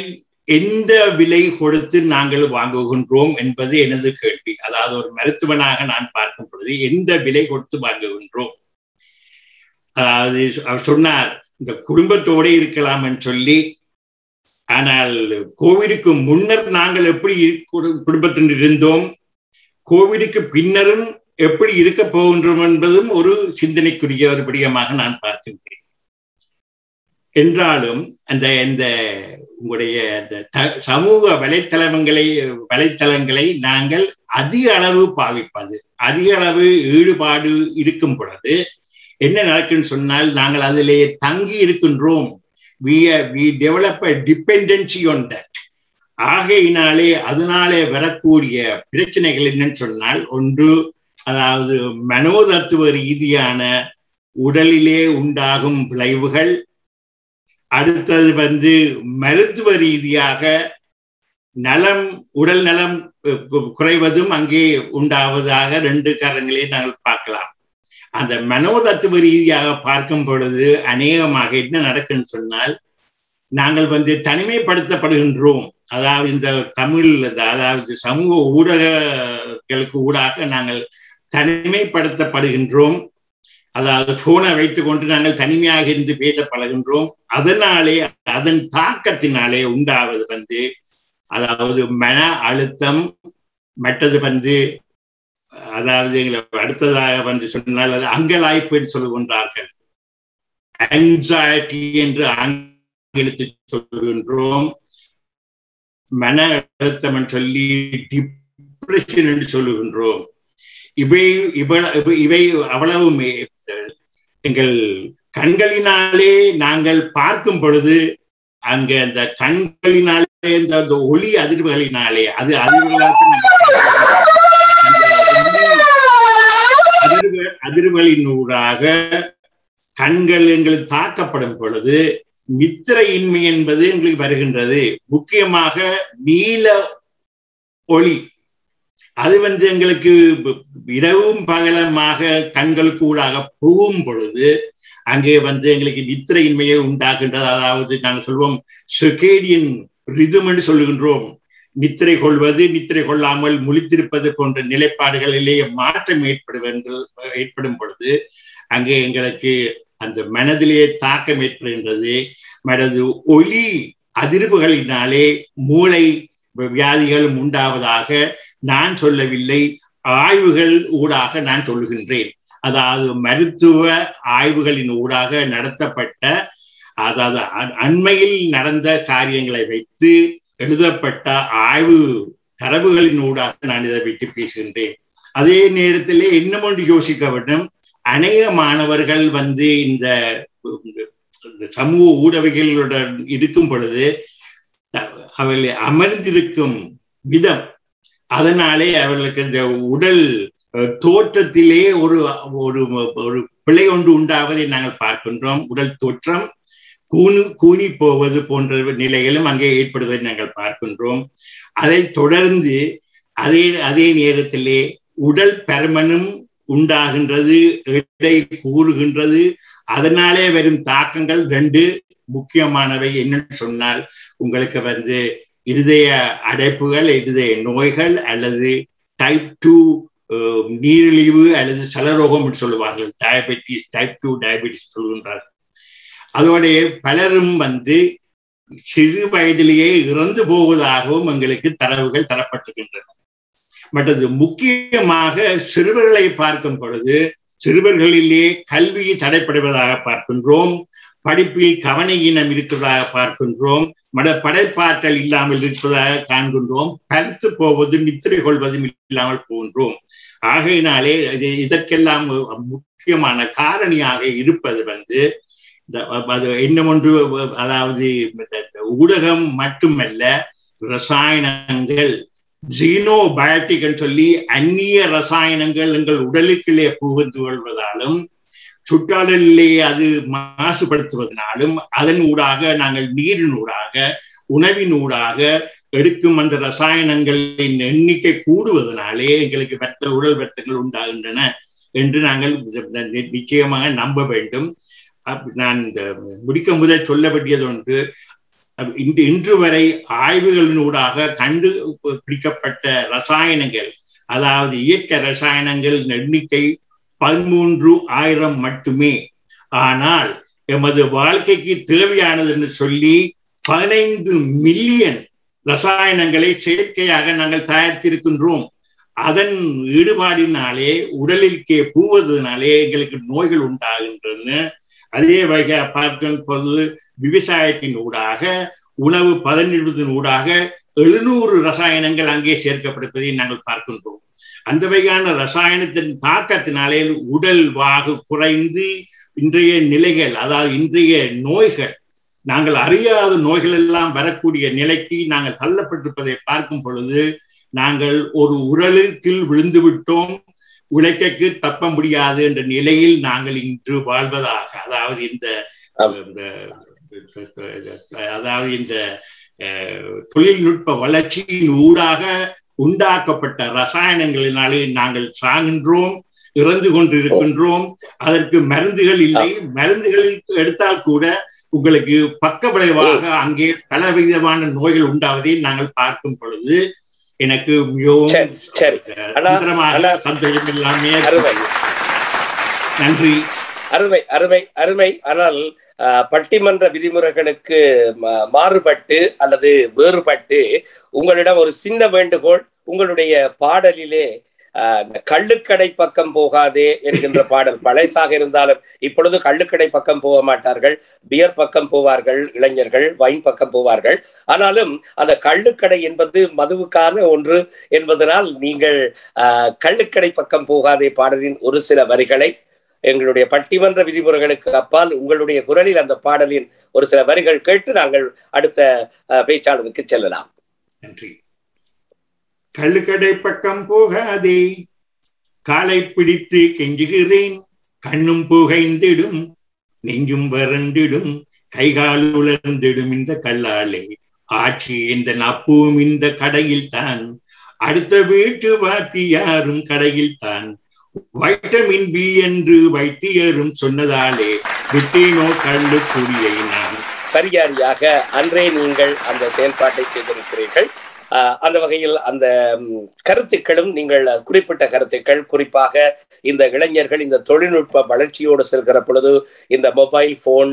எந்த விலை கொடுத்து நாங்கள் வாங்குகின்றோம் என்பது எனது கேள்வி. அதாவது ஒரு மருத்துவனாக நான் பார்க்கும் பொழுது எந்த விலை கொடுத்து வாங்குகின்றோம்? அதாவது அவர் சொன்னார் இந்த குடும்பத்தோட இருக்கலாம் என்று சொல்லி ஆனால் கோவிடுக்கு முன்னர் நாங்கள் எப்படி குடும்பத்தில் இருந்தோம் கோவிடுக்கு பின்னரும் எப்படி இருக்க போகின்றோம் என்பதும் ஒரு சிந்தனைக்குரிய ஒரு விடயமாக நான் பார்க்கின்றேன். என்றாலும் அந்த இந்த உங்களுடைய அந்த சமூக வலைத்தளங்களை வலைத்தளங்களை நாங்கள் அதிக அளவு பாவிப்பது அதிக அளவு ஈடுபாடு இருக்கும் பொழுது என்ன நடக்குன்னு சொன்னால் நாங்கள் அதிலே தங்கி இருக்கின்றோம். We we develop a dependency on that ஆகையினாலே அதனாலே வரக்கூடிய பிரச்சனைகள் என்னன்னு சொன்னால் ஒன்று அதாவது மனோதத்துவ ரீதியான உடலிலே உண்டாகும் விளைவுகள். அடுத்தது வந்து மருத்துவ ரீதியாக நலம் உடல் நலம் குறைவதும் அங்கே உண்டாவதாக ரெண்டு காரணங்களே நாங்கள் பார்க்கலாம். அந்த மனோதத்துவ ரீதியாக பார்க்கும் பொழுது அநேகமாக என்ன நடக்குன்னு சொன்னால் நாங்கள் வந்து தனிமைப்படுத்தப்படுகின்றோம். அதாவது இந்த தமிழ் அதாவது சமூக ஊடகங்களுக்கு ஊடாக நாங்கள் தனிமைப்படுத்தப்படுகின்றோம். அதாவது போனை வைத்துக்கொண்டு நாங்கள் தனிமையாக இருந்து பேச பழகின்றோம் அதனாலே அதன் தாக்கத்தினாலே உண்டாவது வந்து அதாவது மன அழுத்தம் மற்றது வந்து அதாவது அடுத்ததாக வந்து சொன்னால் அது அங்கலாய்ப்புன்னு சொல்லுகின்றார்கள். Anxiety என்று ஆங்கிலத்தில் சொல்கின்றோம். மன அழுத்தம் என்று சொல்லி டிப்ரெஷன் என்று சொல்லுகின்றோம். இவை இவ்வளவு இவை அவ்வளவு எங்கள் கண்களினாலே நாங்கள் பார்க்கும் பொழுது அங்க அந்த கண்களினாலே இந்த அந்த ஒளி அதிர்வுகளினாலே அது அதிர்வுகளாக அதிர்வலினூடாக கண்கள் எங்களுக்கு தாக்கப்படும் பொழுது நித்திரையின்மை என்பது எங்களுக்கு வருகின்றது. முக்கியமாக நீல ஒளி. அது வந்து எங்களுக்கு இரவும் பகலமாக கண்களுக்கு ஊடாக போகும் பொழுது அங்கே வந்து எங்களுக்கு நித்திரையின்மையை உண்டாகின்றது அதாவது நாங்கள் சொல்வோம் சுகேடியன் ரிதும் என்று சொல்லுகின்றோம். நித்திரை கொள்வது நித்திரை கொள்ளாமல் முழித்திருப்பது போன்ற நிலைப்பாடுகளிலேயே மாற்றம் ஏற்படுவென்று ஏற்படும் பொழுது அங்கே எங்களுக்கு அந்த மனதிலே தாக்கம் ஏற்படுகின்றது. மனது ஒளி அதிர்வுகளினாலே மூளை வியாதிகளும் உண்டாவதாக நான் சொல்லவில்லை ஆய்வுகள் ஊடாக நான் சொல்லுகின்றேன். அதாவது மருத்துவ ஆய்வுகளின் ஊடாக நடத்தப்பட்ட அதாவது அண்மையில் நடந்த காரியங்களை வைத்து எழுதப்பட்ட ஆய்வு தரவுகளின் ஊடாக நான் இதை வைத்து பேசுகின்றேன். அதே நேரத்திலே இன்னும் ஒன்று யோசிக்க வேண்டும். அநேக மாணவர்கள் வந்து இந்த சமூக ஊடகங்களுடன் இருக்கும் பொழுது அவர்களை அவர்கள் அமர்ந்திருக்கும் விதம் அதனாலே அவர்களுக்கு இந்த உடல் தோற்றத்திலே ஒரு ஒரு ஒரு பிழை ஒன்று உண்டாவதை நாங்கள் பார்க்கின்றோம். உடல் தோற்றம் கூனு கூனி போவது போன்ற நிலைகளும் அங்கே ஏற்படுவதை நாங்கள் பார்க்கின்றோம். அதை தொடர்ந்து அதே அதே நேரத்திலே உடல் பருமனும் உண்டாகின்றது எடை கூறுகின்றது. அதனாலே வரும் தாக்கங்கள் ரெண்டு முக்கியமானவை. என்னன்னு சொன்னால் உங்களுக்கு வந்து இருதய அடைப்புகள் இருதய நோய்கள் அல்லது டைப் டூ நீரிழிவு அல்லது சலரோகம் என்று சொல்லுவார்கள். டயபெட்டிஸ் டைப் டூ டயபெட்டிஸ் சொல்கின்றார்கள். அதோடைய பலரும் வந்து சிறு வயதிலேயே இறந்து போவதாகவும் எங்களுக்கு தரவுகள் தரப்பட்டிருக்கின்றன. மற்றது முக்கியமாக சிறுவர்களை பார்க்கும் பொழுது சிறுவர்களிலே கல்வி தடைப்படுவதாக பார்க்கின்றோம் படிப்பில் கவன ஈனம் இருக்கிறதாக பார்க்கின்றோம் மட படைப்பாற்றல் இல்லாமல் இருப்பதாக காண்கின்றோம் கருத்து போவதும் நித்திரை கொள்வதும் இல்லாமல் போகின்றோம். ஆகையினாலே இதற்கெல்லாம் முக்கியமான காரணியாக இருப்பது வந்து அது அதாவது ஊடகம் மட்டுமல்ல ரசாயனங்கள் ஜீனோபயோட்டிக் சொல்லி அந்நிய ரசாயனங்கள் எங்கள் உடலுக்குள்ளே புகுந்து கொள்வதாலும் சுற்றாடலிலே அது மாசுபடுத்துவதனாலும் அதன் ஊடாக நாங்கள் நீரினூடாக உணவினூடாக எடுக்கும் அந்த ரசாயனங்களின் எண்ணிக்கை கூடுவதனாலே எங்களுக்கு பெற்ற உடல் வெத்தங்கள் உண்டாகின்றன என்று நாங்கள் நிச்சயமாக நம்ப வேண்டும். நான் இந்த முடிக்க முதல் சொல்ல வேண்டியது ஒன்று இன்று இன்று வரை ஆய்வுகளினூடாக கண்டு பிடிக்கப்பட்ட ரசாயனங்கள் அதாவது இயற்கை ரசாயனங்கள் எண்ணிக்கை பதிமூன்று ஆயிரம் மட்டுமே. ஆனால் எமது வாழ்க்கைக்கு தேவையானது என்று சொல்லி பதினைந்து மில்லியன் ரசாயனங்களை செயற்கையாக நாங்கள் தயாரித்திருக்கின்றோம். அதன் ஈடுபாடினாலே உடலிற்கே பூவதனாலே எங்களுக்கு நோய்கள் உண்டாகின்றன. அதே வகை பார்க்கும் பொழுது விவசாயத்தின் ஊடாக உணவு பதனிடுவதன் ஊடாக எழுநூறு ரசாயனங்கள் அங்கே சேர்க்கப்படுவதை நாங்கள் பார்க்கின்றோம். அந்த வகையான ரசாயனத்தின் தாக்கத்தினாலே உடல் வாகு குறைந்து இன்றைய நிலைகள் அதாவது இன்றைய நோய்கள் நாங்கள் அறியாத நோய்கள் எல்லாம் வரக்கூடிய நிலைக்கு நாங்கள் தள்ளப்பட்டிருப்பதை பார்க்கும் பொழுது நாங்கள் ஒரு உரலுக்கில் விழுந்து விட்டோம். உழைக்கக்கு தப்ப முடியாது என்ற நிலையில் நாங்கள் இன்று வாழ்வதாக அதாவது இந்த அதாவது இந்த தொழில்நுட்ப வளர்ச்சியின் ஊடாக உண்டாக்கப்பட்ட ரசாயனங்களினாலே நாங்கள் சாகின்றோம் இறந்து கொண்டிருக்கின்றோம். அதற்கு மருந்துகள் இல்லை. மருந்துகள் எடுத்தால் கூட உங்களுக்கு பக்க விளைவாக அங்கே பலவிதமான நோய்கள் உண்டாவதை நாங்கள் பார்க்கும் பொழுது எனக்கு மிகவும் எல்லாமே அருமை. நன்றி. அருமை அருமை அருமை. ஆனால் பட்டிமன்ற விதிமுறைகளுக்கு மாறுபட்டு அல்லது வேறுபட்டு உங்களிடம் ஒரு சின்ன வேண்டுகோள் உங்களுடைய பாடலிலே இந்த கள்ளுக்கடை பக்கம் போகாதே என்கின்ற பாடல் பழைசாக இருந்தாலும் இப்பொழுது கள்ளுக்கடை பக்கம் போக மாட்டார்கள். பியர் பக்கம் போவார்கள் இளைஞர்கள் வைன் பக்கம் போவார்கள். ஆனாலும் அந்த கள்ளுக்கடை என்பது மதுவுக்கான ஒன்று என்பதனால் நீங்கள் ஆஹ், கள்ளுக்கடை பக்கம் போகாதே பாடலின் ஒரு சில வரிகளை எங்களுடைய பட்டிமன்ற விதிமுறைகளுக்கு அப்பால் உங்களுடைய குரலில் அந்த பாடலின் ஒரு சில வரிகள் கேட்டு நாங்கள் அடுத்த பேச்சாளருக்கு செல்லலாம். நன்றி. கள்ளுக்கடை பக்கம் போகாதே. காலை பிடித்து கெஞ்சுகிறேன். கண்ணும் புகைந்திடும். நெஞ்சும் வறண்டிடும். கைகால் உலர்ந்திடும் இந்த கல்லாலே. ஆட்சி இந்த நப்பும் இந்த கடையில் தான் அடுத்த வீட்டு வாத்தியாரும் கடையில் தான் வைட்டமின் பி என்று வைத்தியரும் சொன்னதாலே விட்டேனோ கள்ளு குடியை நான். பரிகாரியாக அன்றே நீங்கள் அந்த செயல்பாட்டை செய்திருக்கிறீர்கள். அந்த வகையில் அந்த கருத்துக்களும் நீங்கள் குறிப்பிட்ட கருத்துக்கள் குறிப்பாக இந்த இளைஞர்கள் இந்த தொழில்நுட்ப வளர்ச்சியோடு செல்கிற பொழுது இந்த மொபைல் போன்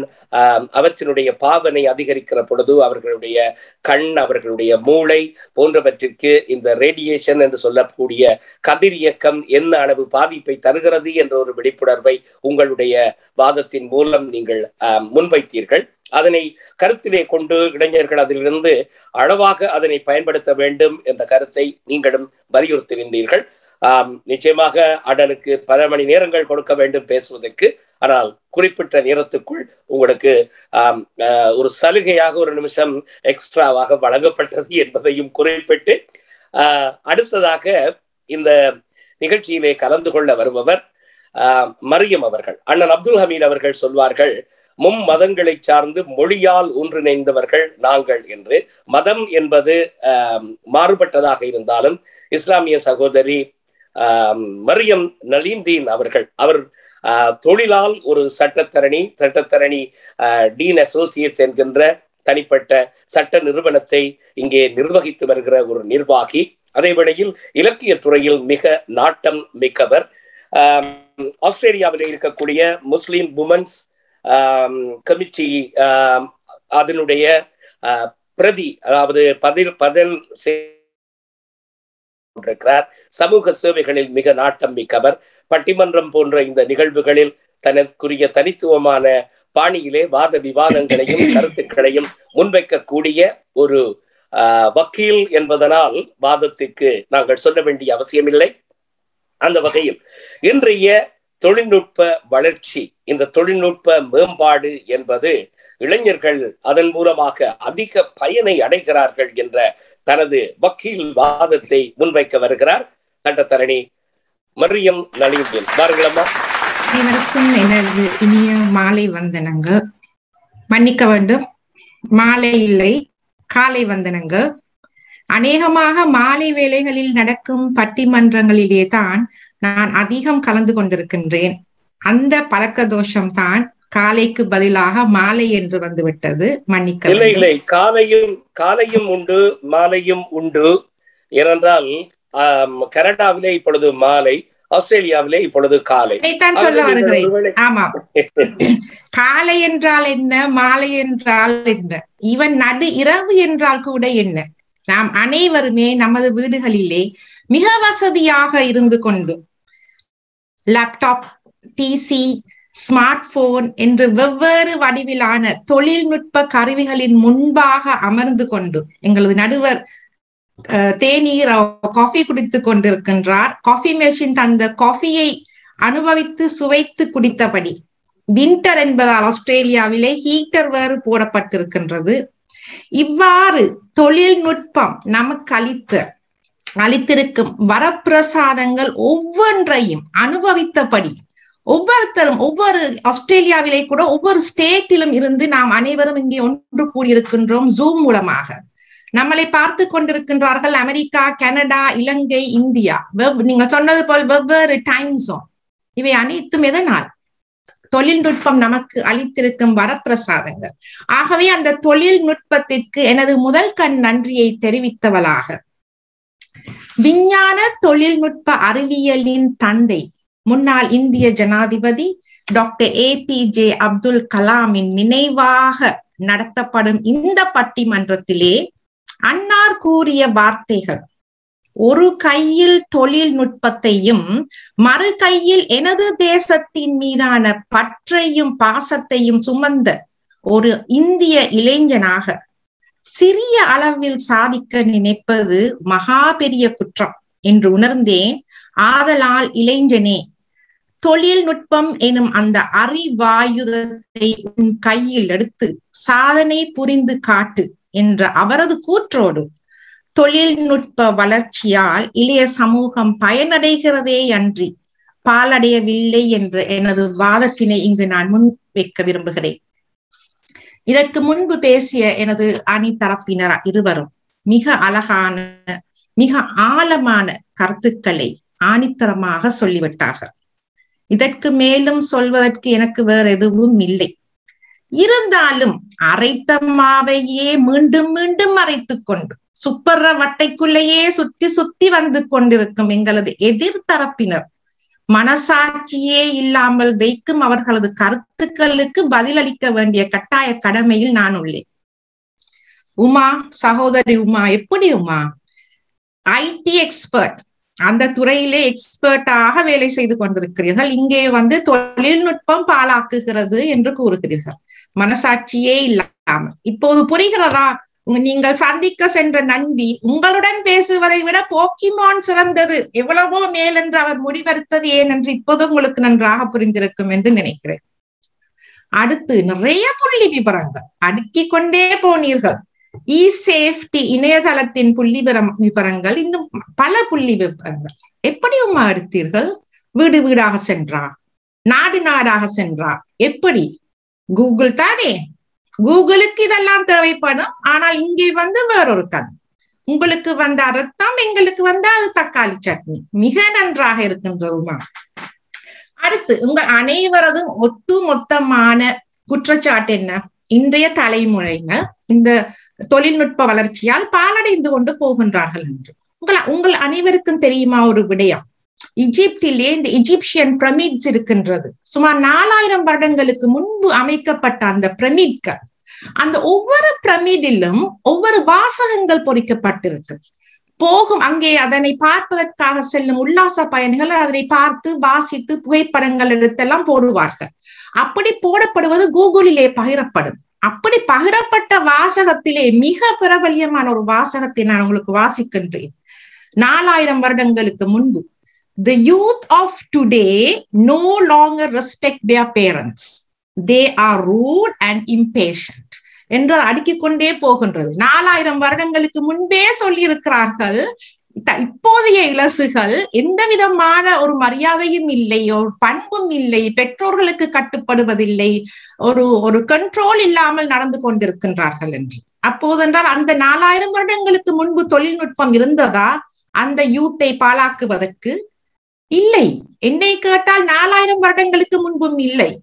அவற்றினுடைய பாவனை அதிகரிக்கிற பொழுது அவர்களுடைய கண் அவர்களுடைய மூளை போன்றவற்றிற்கு இந்த ரேடியேஷன் என்று சொல்லக்கூடிய கதிரியக்கம் என்ன அளவு பாதிப்பை தருகிறது என்ற ஒரு விழிப்புணர்வை உங்களுடைய வாதத்தின் மூலம் நீங்கள் முன்வைத்தீர்கள். அதனை கருத்திலே கொண்டு இளைஞர்கள் அதிலிருந்து அளவாக அதனை பயன்படுத்த வேண்டும் என்ற கருத்தை நீங்களும் வலியுறுத்தியிருந்தீர்கள். நிச்சயமாக அடனுக்கு பல மணி நேரங்கள் கொடுக்க வேண்டும் பேசுவதற்கு. ஆனால் குறிப்பிட்ட நேரத்துக்குள் உங்களுக்கு ஒரு சலுகையாக ஒரு நிமிஷம் எக்ஸ்ட்ராவாக வழங்கப்பட்டது என்பதையும் குறிப்பிட்டு ஆஹ், அடுத்ததாக இந்த நிகழ்ச்சியிலே கலந்து கொள்ள வருபவர் ஆஹ், மரியம் அவர்கள். அண்ணன் அப்துல் ஹமீத் அவர்கள் சொல்வார்கள் மும் மதங்களை சார்ந்து மொழியால் ஒன்றிணைந்தவர்கள் நாங்கள் என்று. மதம் என்பது மாறுபட்டதாக இருந்தாலும் இஸ்லாமிய சகோதரி மரியம் நலீம்தீன் அவர்கள் அவர் தொழிலால் ஒரு சட்டத்தரணி சட்டத்தரணி டீன் அசோசியேட்ஸ் என்கின்ற தனிப்பட்ட சட்ட நிறுவனத்தை இங்கே நிர்வகித்து வருகிற ஒரு நிர்வாகி. அதே வேளையில் இலக்கிய துறையில் மிக நாட்டம் மிக்கவர். ஆஸ்திரேலியாவில் இருக்கக்கூடிய முஸ்லிம் உமன்ஸ் கமிட்டி அதனுடைய பிரதி அதாவது பதில் பதில் இருக்கிறார் சமூக சேவைகளில் மிக நாட்டம் மிக்கவர். பட்டிமன்றம் போன்ற இந்த நிகழ்வுகளில் தனக்குரிய தனித்துவமான பாணியிலே வாத விவாதங்களையும் கருத்துக்களையும் முன்வைக்கக்கூடிய ஒரு வக்கீல் என்பதனால் வாதத்துக்கு நாங்கள் சொல்ல வேண்டிய அவசியமில்லை. அந்த வகையில் இன்றைய தொழில்நுட்ப வளர்ச்சி. இந்த தொழில்நுட்ப மேம்பாடு என்பது இளைஞர்கள் அதன் மூலமாக அதிக பயனை அடைகிறார்கள் என்ற தனது வக்கீல் வாதத்தை முன்வைக்க வருகிறார் சட்டத்தரணி மரியம் நலீந்தின் பாருங்களம்மா அனைவருக்கும் எனது இனிய மாலை வந்தனங்கள். மன்னிக்க வேண்டும். மாலை இல்லை காலை வந்தனங்கள். அநேகமாக மாலை வேலைகளில் நடக்கும் பட்டிமன்றங்களிலே தான் நான் அதிகம் கலந்து கொண்டிருக்கின்றேன். அந்த பழக்க தோஷம் தான் காலைக்கு பதிலாக மாலை என்று வந்துவிட்டது மன்னிக்க இல்லை. இல்லை. காலையும் காலையும் உண்டு மாலையும் உண்டு. ஏனென்றால் ஆம், கனடாவிலே இப்பொழுது மாலை ஆஸ்திரேலியாவிலே இப்பொழுது காலை. இதைத்தான் சொல்ல வருகிறேன். ஆமாம். காலை என்றால் என்ன மாலை என்றால் என்ன? இவன் நடு இரவு என்றால் கூட என்ன? நாம் அனைவருமே நமது வீடுகளிலே மிக வசதியாக இருந்து கொண்டு லேப்டாப் பிசி ஸ்மார்ட்போன் என்று வெவ்வேறு வடிவிலான தொழில்நுட்ப கருவிகளின் முன்பாக அமர்ந்து கொண்டு எங்களது நடுவர் தேநீர் காஃபி குடித்துக் கொண்டிருக்கின்றார். காஃபி மெஷின் தந்த காஃபியை அனுபவித்து சுவைத்து குடித்தபடி வின்டர் என்பதால் ஆஸ்திரேலியாவிலே ஹீட்டர் வேறு போடப்பட்டிருக்கின்றது. இவ்வாறு தொழில்நுட்பம் நமக்கு அளித்த அளித்திருக்கும் வரப்பிரசாதங்கள் ஒவ்வொன்றையும் அனுபவித்தபடி ஒவ்வொருத்தரும் ஒவ்வொரு ஆஸ்திரேலியாவிலே கூட ஒவ்வொரு ஸ்டேட்டிலும் இருந்து நாம் அனைவரும் இங்கே ஒன்று கூடியிருக்கின்றோம் ஜூம் மூலமாக. நம்மளை பார்த்து கொண்டிருக்கின்றார்கள் அமெரிக்கா கனடா இலங்கை இந்தியா. வெவ்- நீங்க சொன்னது போல் வெவ்வேறு டைம் ஜோன் இவை அனைத்தும் எதனால்? தொழில்நுட்பம் நமக்கு அளித்திருக்கும் வரப்பிரசாதங்கள். ஆகவே அந்த தொழில்நுட்பத்திற்கு எனது முதல் கண் நன்றியை தெரிவித்தவளாக விஞ்ஞான தொழில்நுட்ப அறிவியலின் தந்தை முன்னாள் இந்திய ஜனாதிபதி doctor A P J Abdul கலாமின் நினைவாக நடத்தப்படும் இந்த பட்டிமன்றத்திலே அன்னார் கூறிய வார்த்தைகள் ஒரு கையில் தொழில்நுட்பத்தையும் மறு கையில் எனது தேசத்தின் மீதான பற்றையும் பாசத்தையும் சுமந்த ஒரு இந்திய இளைஞனாக சிறிய அளவில் சாதிக்க நினைப்பது மகா பெரிய குற்றம் என்று உணர்ந்தேன். ஆதலால் இளைஞனே தொழில்நுட்பம் எனும் அந்த அறிவாயுதத்தை உன் கையில் எடுத்து சாதனை புரிந்து காட்டு என்ற அவரது கூற்றோடு தொழில்நுட்ப வளர்ச்சியால் இளைய சமூகம் பயனடைகிறதே அன்றி பாலடையவில்லை என்ற எனது வாதத்தினை இங்கு நான் முன் வைக்க விரும்புகிறேன். இதற்கு முன்பு பேசிய எனது அணி தரப்பினர் இருவரும் மிக அழகான மிக ஆழமான கருத்துக்களை ஆணித்தரமாக சொல்லிவிட்டார்கள். இதற்கு மேலும் சொல்வதற்கு எனக்கு வேற எதுவும் இல்லை. இருந்தாலும் அரைத்த மாவையே மீண்டும் மீண்டும் அரைத்துக் கொண்டு சுப்பர வட்டைக்குள்ளேயே சுத்தி சுத்தி வந்து கொண்டிருக்கும் எங்களது எதிர்த்தரப்பினர் மனசாட்சியே இல்லாமல் வைக்கும் அவர்களது கருத்துக்களுக்கு பதிலளிக்க வேண்டிய கட்டாய கடமையில் நான் உள்ளேன். உமா சகோதரி உமா எப்படி உமா? ஐடி எக்ஸ்பர்ட் அந்த துறையிலே எக்ஸ்பர்ட்டாக வேலை செய்து கொண்டிருக்கிறீர்கள். இங்கே வந்து தொழில்நுட்பம் பாலாக்குகிறது என்று கூறுகிறீர்கள். மனசாட்சியே இல்லாமல். இப்போது புரிகிறதா? நீங்கள் சந்திக்க சென்ற நண்பி உங்களுடன் பேசுவதை விட போக்கிமான் சிறந்தது. எவ்வளவோ மேல் என்று அவர் முடிவெடுத்தது. ஏன் என்று இப்போது உங்களுக்கு நன்றாக புரிந்திருக்கும் என்று நினைக்கிறேன். அடுத்து நிறைய புள்ளி விவரங்கள் அடுக்கிக் கொண்டே போனீர்கள். E இ சேஃப்டி இணையதளத்தின் புள்ளி விவரங்கள் இன்னும் பல புள்ளி விவரங்கள் எப்படி உமா எடுத்தீர்கள்? வீடு வீடாக சென்றா நாடு நாடாக சென்றா எப்படி? கூகுள் தானே? கூகுளுக்கு இதெல்லாம் தேவைப்படும். ஆனால் இங்கே வந்து வேறொரு கதை. உங்களுக்கு வந்த ரத்தம் எங்களுக்கு வந்த அது தக்காளி சட்னி. மிக நன்றாக இருக்கின்றதுமா அடுத்து உங்கள் அனைவரதும் ஒட்டு மொத்தமான குற்றச்சாட்டு என்ன? இன்றைய தலைமுறையினர் இந்த தொழில்நுட்ப வளர்ச்சியால் பாலடைந்து கொண்டு போகின்றார்கள் என்று. உங்கள் உங்கள் அனைவருக்கும் தெரியுமா ஒரு விடயம்? இஜிப்டிலே இந்த இஜிப்சியன் பிரமிட்ஸ் இருக்கின்றது. சுமார் நாலாயிரம் வருடங்களுக்கு முன்பு அமைக்கப்பட்ட அந்த பிரமிட்கள் அந்த ஒவ்வொரு பிரமிடிலும் ஒவ்வொரு வாசகங்கள் பொறிக்கப்பட்டிருக்கு. போகும் அங்கே அதனை பார்ப்பதற்காக செல்லும் உல்லாச பயணிகள் அதனை பார்த்து வாசித்து புகைப்படங்கள் எடுத்தெல்லாம் போடுவார்கள். அப்படி போடப்படுவது கூகுளிலே பகிரப்படும். அப்படி பகிரப்பட்ட வாசகத்திலே மிக பிரபல்யமான ஒரு வாசகத்தை நான் உங்களுக்கு வாசிக்கின்றேன். நாலாயிரம் வருடங்களுக்கு முன்பு. The youth of today no longer respect their parents. They are rude and impatient. என்று அடுக்கிக் கொண்டே போகின்றது. நாலாயிரம் வருடங்களுக்கு முன்பே சொல்லி இருக்கிறார்கள் இப்போதைய இலசுகள் எந்த விதமான ஒரு மரியாதையும் இல்லை ஒரு பண்பும் இல்லை பெற்றோர்களுக்கு கட்டுப்படுவதில்லை ஒரு ஒரு கண்ட்ரோல் இல்லாமல் நடந்து கொண்டிருக்கின்றார்கள் என்று. அப்போதென்றால் அந்த நாலாயிரம் வருடங்களுக்கு முன்பு தொழில்நுட்பம் இருந்ததா? அந்த யூத்தை பாலாக்குவதற்கு இல்லை. என்னை கேட்டால் நாலாயிரம் வருடங்களுக்கு முன்பும் இல்லை.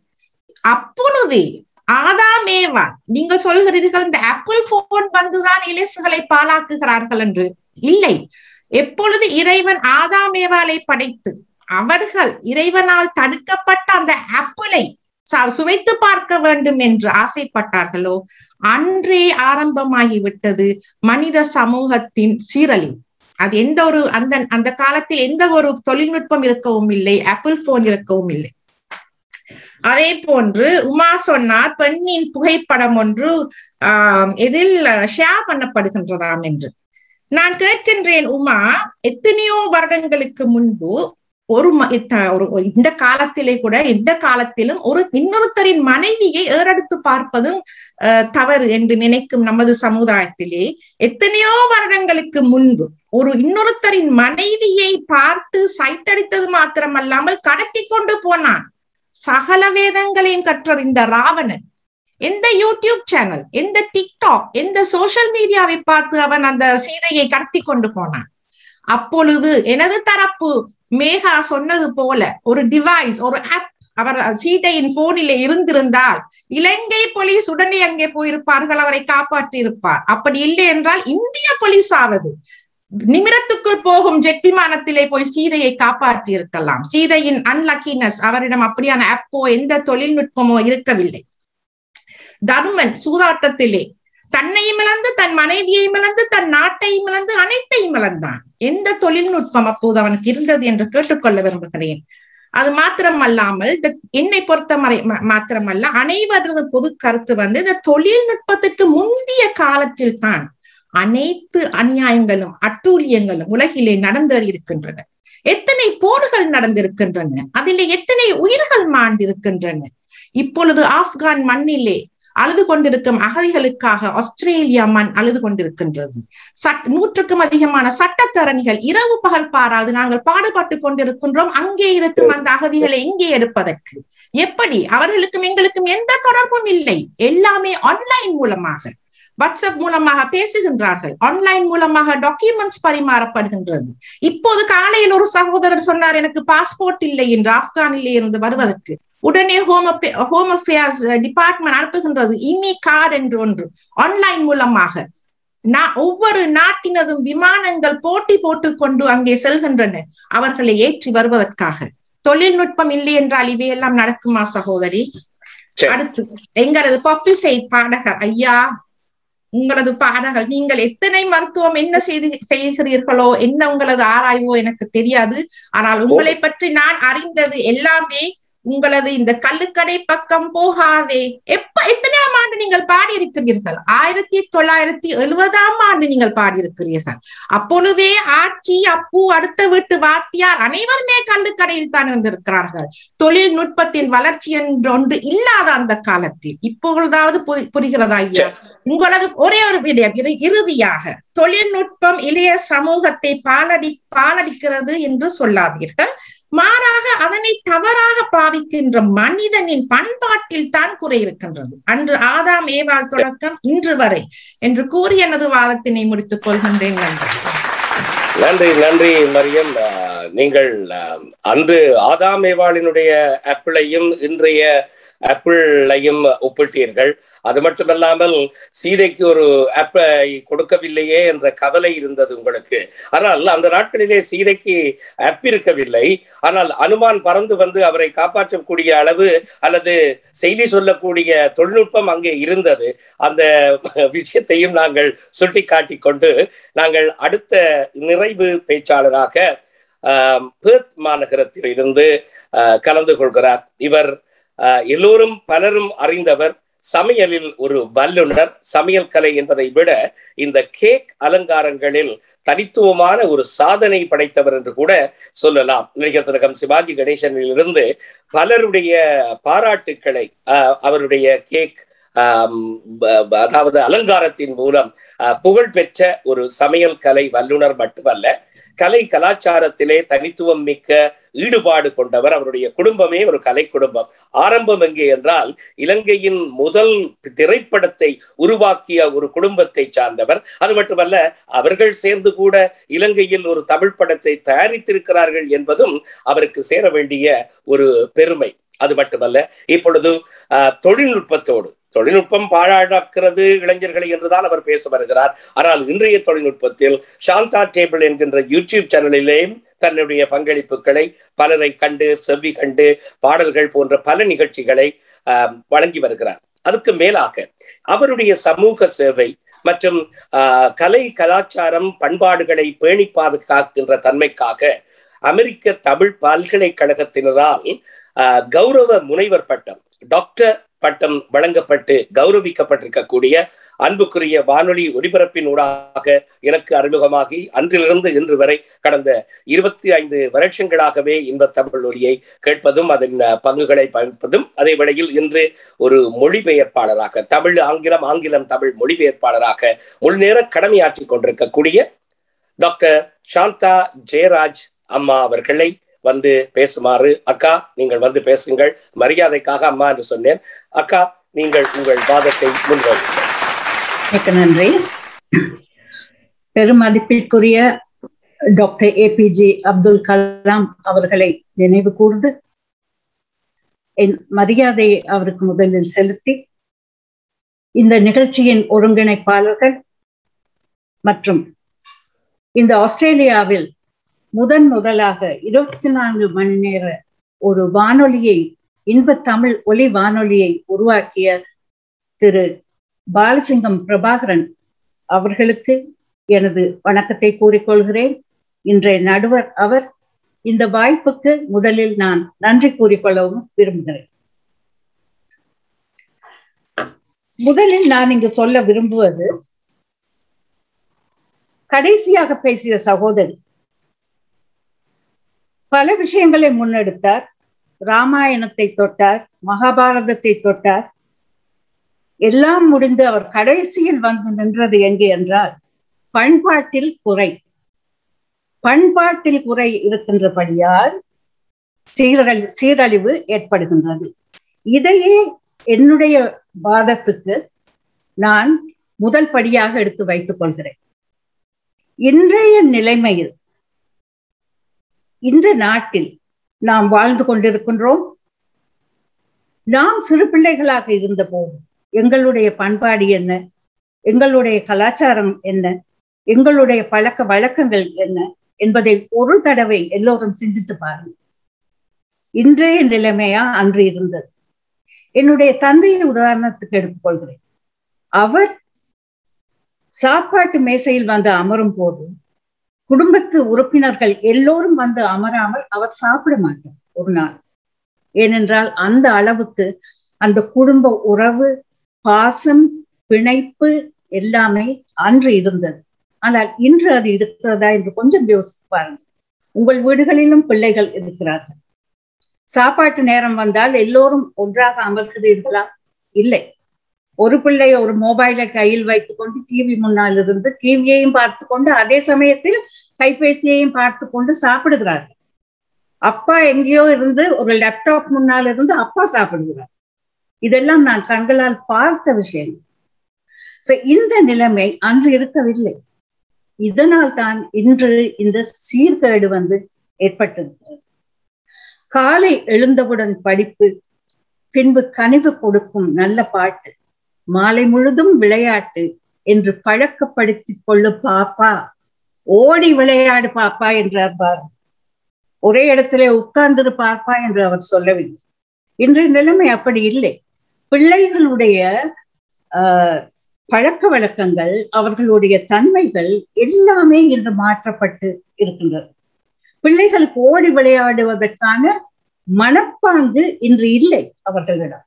அப்பொழுதே ஆதாமேவா நீங்கள் சொல்கிறீர்கள் இந்த ஆப்பிள் போன் வந்துதான் இலேசுகளை பாலாக்குகிறார்கள் என்று. இல்லை. எப்பொழுது இறைவன் ஆதாமேவாலை படைத்து அவர்கள் இறைவனால் தடுக்கப்பட்ட அந்த ஆப்பிளை சுவைத்து பார்க்க வேண்டும் என்று ஆசைப்பட்டார்களோ? அன்றே ஆரம்பமாகிவிட்டது மனித சமூகத்தின் சீரழிவு. அது எந்த ஒரு அந்த அந்த காலத்தில் எந்த ஒரு தொழில்நுட்பம் இருக்கவும் இல்லை ஆப்பிள் போன் இருக்கவும் இல்லை. அதே போன்று உமா சொன்னார் பெண்ணின் புகைப்படம் ஒன்று ஆஹ் எதில் ஷேர் பண்ணப்படுகின்றதாம் என்று. நான் கேட்கின்றேன் உமா எத்தனையோ வருடங்களுக்கு முன்பு ஒரு ஒரு இந்த காலத்திலே கூட எந்த காலத்திலும் ஒரு இன்னொருத்தரின் மனைவியை ஏறெடுத்து பார்ப்பதும் தவறு என்று நினைக்கும் நமது சமுதாயத்திலே எத்தனையோ வருடங்களுக்கு முன்பு ஒரு இன்னொருத்தரின் மனைவியை பார்த்து சைட்டடித்தது மாத்திரமல்லாமல் கடத்தி கொண்டு போனான். சகல வேதங்களையும் கற்றறிந்த ராவணன். எந்த யூடியூப் சேனல் எந்த டிக்டாக் எந்த சோசியல் மீடியாவை பார்த்து அவன் அந்த சீதையை கடத்தி கொண்டு போனான். அப்பொழுது எனது தரப்பு மேகா சொன்னது போல ஒரு டிவைஸ் ஒரு ஆப் அவர் சீதையின் போனிலே இருந்திருந்தால் இலங்கை போலீஸ் உடனே அங்கே போயிருப்பார்கள் அவரை காப்பாற்றி இருப்பார் அப்படி இல்லை என்றால் இந்திய போலீஸ் ஆவது நிமிடத்துக்குள் போகும் ஜெட் விமானத்திலே போய் சீதையை காப்பாற்றி இருக்கலாம் சீதையின் அன்லக்கினஸ் அவரிடம் அப்படியான அப்போ எந்த தொழில்நுட்பமோ இருக்கவில்லை. தர்மன் சூதாட்டத்திலே தன்னையும் இழந்து தன் மனைவியையும் இழந்து தன் நாட்டையும் இழந்து அனைத்தையும் இழந்தான். எந்த தொழில்நுட்பம் அப்போது அவனுக்கு இருந்தது என்று கேட்டுக்கொள்ள விரும்புகிறேன். அது மாத்திரம் அல்லாமல் இந்த என்னை பொறுத்தவரை மாத்திரமல்ல அனைவரது பொது கருத்து வந்து இந்த தொழில்நுட்பத்துக்கு முந்தைய காலத்தில் தான் அனைத்து அநியாயங்களும் அட்டூழியங்களும் உலகிலே நடந்து இருக்கின்றன. எத்தனை போர்கள் நடந்திருக்கின்றன? அதிலே எத்தனை உயிர்கள் மாண்டிருக்கின்றன? இப்பொழுது ஆப்கான் மண்ணிலே அழுது கொண்டிருக்கும் அகதிகளுக்காக ஆஸ்திரேலியா மண் அழுது கொண்டிருக்கின்றது. சட் நூற்றுக்கும் அதிகமான சட்டத்தரணிகள் இரவு பகல் பாராது நாங்கள் பாடுபட்டு கொண்டிருக்கின்றோம். அங்கே இருக்கும் அந்த அகதிகளை இங்கே எடுப்பதற்கு? எப்படி? அவர்களுக்கும் எங்களுக்கும் எந்த தொடர்பும் இல்லை. எல்லாமே ஆன்லைன் மூலமாக. வாட்ஸ்அப் மூலமாக பேசுகின்றார்கள். ஆன்லைன் மூலமாக டாக்குமெண்ட்ஸ் பரிமாறப்படுகின்றது. இப்போது காலையில் ஒரு சகோதரர் சொன்னார் எனக்கு பாஸ்போர்ட் இல்லை என்று ஆப்கானிலே இருந்து வருவதற்கு. உடனே ஹோம் ஹோம் அஃபேர்ஸ் டிபார்ட்மெண்ட் அனுப்புகின்றது இமி கார்டு என்று ஒன்று. ஆன்லைன் மூலமாக. ஒவ்வொரு நாட்டினதும் விமானங்கள் போட்டி போட்டு கொண்டு அங்கே செல்கின்றன. அவர்களை ஏற்றி வருவதற்காக. தொழில்நுட்பம் இல்லை என்றால் இவையெல்லாம் நடக்குமா சகோதரி? அடுத்து எங்களது பப்பிசை பாடகர் ஐயா உங்களது பாடங்கள். நீங்கள் எத்தனை மருத்துவம் என்ன செய்து செய்கிறீர்களோ என்ன உங்களது ஆராய்வோ எனக்கு தெரியாது. ஆனால் உங்களை பற்றி நான் அறிந்தது எல்லாமே உங்களது இந்த கல்லுக்கடை பக்கம் போகாதே. எப்ப எத்தனையாம் ஆண்டு நீங்கள் பாடியிருக்கிறீர்கள்? ஆயிரத்தி தொள்ளாயிரத்தி எழுபதாம் ஆண்டு நீங்கள் பாடியிருக்கிறீர்கள். அப்பொழுதே ஆட்சி அப்பு அடுத்த வீட்டு வாத்தியார் அனைவருமே கல்லுக்கடையில் தான் இருந்திருக்கிறார்கள். தொழில்நுட்பத்தின் வளர்ச்சி என்று ஒன்று இல்லாத அந்த காலத்தில். இப்பொழுதாவது புரிகிறதா ஐயா? உங்களது ஒரே ஒரு விடயம் இறுதியாக தொழில்நுட்பம் இளைய சமூகத்தை பாலடி பாலடிக்கிறது என்று சொல்லாதீர்கள். மாறாக அதனை தவறாக பாவிக்கின்ற மனிதனின் பண்பாட்டில் தான் குறை இருக்கின்றது. அன்று ஆதாம் ஏவாள் தொடக்கம் இன்று வரை என்று கூறி எனது வாதத்தினை முடித்துக் கொள்கின்றேன். நன்றி. நன்றி நன்றி மரியம். நீங்கள் அன்று ஆதாம் ஏவாளினுடைய ஆப்பிளையும் இன்றைய ஆப்பிளையும் ஒப்பிட்டீர்கள். அது மட்டுமல்லாமல் சீதைக்கு ஒரு ஆப்பிளை கொடுக்கவில்லையே என்ற கவலை இருந்தது உங்களுக்கு. ஆனால் அந்த நாட்களிலே சீதைக்கு ஆப் இருக்கவில்லை. ஆனால் அனுமான் பறந்து வந்து அவரை காப்பாற்றக்கூடிய அளவு அல்லது செய்தி சொல்லக்கூடிய தொழில்நுட்பம் அங்கே இருந்தது. அந்த விஷயத்தையும் நாங்கள் சுட்டி காட்டி கொண்டு நாங்கள் அடுத்த நிறைவு பேச்சாளராக பேர்த் மாநகரத்தில் இருந்து கலந்து கொள்கிறார் இவர். எல்லோரும் பலரும் அறிந்தவர் சமையலில் ஒரு வல்லுனர். சமையல் கலை என்பதை விட இந்த கேக் அலங்காரங்களில் தனித்துவமான ஒரு சாதனை படைத்தவர் என்று கூட சொல்லலாம். நடிகர் திலகம் சிவாஜி கணேசனில் இருந்து பலருடைய பாராட்டுக்களை அவருடைய கேக் அதாவது அலங்காரத்தின் மூலம் புகழ் பெற்ற ஒரு சமையல் கலை வல்லுனர் மட்டுமல்ல கலை கலாச்சாரத்திலே தனித்துவம் மிக்க ஈடுபாடு கொண்டவர். அவருடைய குடும்பமே ஒரு கலை குடும்பம். ஆரம்பம் எங்கே என்றால் இலங்கையின் முதல் திரைப்படத்தை உருவாக்கிய ஒரு குடும்பத்தை சார்ந்தவர். அது மட்டுமல்ல அவர்கள் சேர்ந்து கூட இலங்கையில் ஒரு தமிழ் படத்தை தயாரித்திருக்கிறார்கள் என்பதும் அவருக்கு சேர வேண்டிய ஒரு பெருமை. அது மட்டுமல்ல இப்பொழுது தொழில்நுட்பத்தோடு தொழில்நுட்பம் பாழாக்கிறது இளைஞர்களை என்றுதான் அவர் பேச வருகிறார். ஆனால் இன்றைய தொழில்நுட்பத்தில் சாந்தா டேபிள் என்கின்ற யூடியூப் சேனலிலேயும் தன்னுடைய பங்களிப்புகளை பலரை கண்டு செவ்வி கண்டு பாடல்கள் போன்ற பல நிகழ்ச்சிகளை வழங்கி வருகிறார். அதுக்கு மேலாக அவருடைய சமூக சேவை மற்றும் கலை கலாச்சாரம் பண்பாடுகளை பேணி பாதுகாக்கின்ற தன்மைக்காக அமெரிக்க தமிழ் பல்கலைக்கழகத்தினரால் கௌரவ முனைவர் பட்டம் டாக்டர் பட்டம் வழங்கப்பட்டு கௌரவிக்கப்பட்டிருக்கக்கூடிய அன்புக்குரிய வானொலி ஒலிபரப்பின் ஊடாக எனக்கு அறிமுகமாகி அன்றிலிருந்து இன்று வரை கடந்த இருபத்தி ஐந்து வருஷங்களாகவே இன்ப தமிழ் ஒலியை கேட்பதும் அதன் பங்குகளை பயன்பதும் அதே வேளையில் இன்று ஒரு மொழிபெயர்ப்பாளராக தமிழ் ஆங்கிலம் ஆங்கிலம் தமிழ் மொழிபெயர்ப்பாளராக முழுநேர கடமையாற்றிக் கொண்டிருக்கக்கூடிய டாக்டர் சாந்தா ஜெயராஜ் அம்மா அவர்களை வந்து பேசுமாறு. அக்கா நீங்கள் வந்து பேசுங்கள். மரியாதைக்காக அம்மா என்று சொன்னேன். அக்கா நீங்கள் உங்கள் வாதத்தை முன்வைங்கள் மிக்க நன்றி. பெருமதிப்பிற்குரிய doctor A P J Abdul Kalam அவர்களை நினைவு கூர்ந்து என் மரியாதையை அவருக்கு முதலில் செலுத்தி இந்த நிகழ்ச்சியின் ஒருங்கிணைப்பாளர்கள் மற்றும் இந்த ஆஸ்திரேலியாவில் முதன் முதலாக இருபத்தி நான்கு மணி நேர ஒரு வானொலியை இன்ப தமிழ் ஒலி வானொலியை உருவாக்கிய திரு பாலசிங்கம் பிரபாகரன் அவர்களுக்கு எனது வணக்கத்தை கூறிக்கொள்கிறேன். இன்றைய நடுவர் அவர். இந்த வாய்ப்புக்கு முதலில் நான் நன்றி கூறிக்கொள்ளவும் விரும்புகிறேன். முதலில் நான் இங்கு சொல்ல விரும்புவது கடைசியாக பேசிய சகோதரி பல விஷயங்களை முன்னெடுத்தார். ராமாயணத்தை தொட்டார் மகாபாரதத்தை தொட்டார். எல்லாம் முடிந்து அவர் கடைசியில் வந்து நின்றது எங்கே என்றால் பண்பாட்டில் குறை. பண்பாட்டில் குறை இருக்கின்றபடியால் சீரழி சீரழிவு ஏற்படுகின்றது. இதையே என்னுடைய வாதத்துக்கு நான் முதல் படியாக எடுத்து வைத்துக் கொள்கிறேன். இன்றைய நிலைமையில் இந்த நாட்டில் நாம் வாழ்ந்து கொண்டிருக்கின்றோம். நாம் சிறு பிள்ளைகளாக இருந்த போது எங்களுடைய பண்பாடு என்ன? எங்களுடைய கலாச்சாரம் என்ன? எங்களுடைய பழக்க வழக்கங்கள் என்ன? என்பதை ஒரு தடவை எல்லோரும் சிந்தித்து பாருங்கள். இன்றைய நிலைமையா அன்று இருந்தது. என்னுடைய தந்தையை உதாரணத்துக்கு எடுத்துக்கொள்கிறேன். அவர் சாப்பாட்டு மேசையில் வந்து அமரும் போது குடும்பத்து உறுப்பினர்கள் எல்லோரும் வந்து அமராமல் அவர் சாப்பிட மாட்டார் ஒரு நாள். ஏனென்றால் அந்த அளவுக்கு அந்த குடும்ப உறவு பாசம் பிணைப்பு எல்லாமே அன்று இருந்தது. ஆனால் இன்று அது இருக்கிறதா என்று கொஞ்சம் யோசித்து பாருங்கள். உங்கள் வீடுகளிலும் பிள்ளைகள் இருக்கிறார்கள். சாப்பாட்டு நேரம் வந்தால் எல்லோரும் ஒன்றாக அமர்கிறீர்களா? இல்லை. ஒரு பிள்ளை ஒரு மொபைலை கையில் வைத்துக்கொண்டு டிவி முன்னால் இருந்து டிவியையும் பார்த்து கொண்டு அதே சமயத்தில் கைபேசியையும் பார்த்து கொண்டு சாப்பிடுகிறார்கள் அப்பா எங்கேயோ இருந்து ஒரு லேப்டாப் முன்னால் இருந்து அப்பா சாப்பிடுகிறார். இதெல்லாம் நான் கண்களால் பார்த்த விஷயங்கள் சோ இந்த நிலைமை அன்று இருக்கவில்லை. இதனால் தான் இன்று இந்த சீர்கேடு வந்து ஏற்பட்டிருக்கிறது காலை எழுந்தவுடன் படிப்பு பின்பு கனிவு கொடுக்கும் நல்ல பாட்டு. மாலை முழுதும் விளையாட்டு என்று பழக்கப்படுத்திக் கொள்ளு பாப்பா. ஓடி விளையாடு பாப்பா என்றார் பாரதி. ஒரே இடத்துல உட்கார்ந்துரு பாப்பா என்று அவர் சொல்லவில்லை. இன்றைய நிலைமை அப்படி இல்லை. பிள்ளைகளுடைய பழக்க வழக்கங்கள் அவர்களுடைய தன்மைகள் எல்லாமே இன்று மாற்றப்பட்டு இருக்கின்றது பிள்ளைகளுக்கு ஓடி விளையாடுவதற்கான மனப்பாங்கு இன்று இல்லை அவர்களிடம்.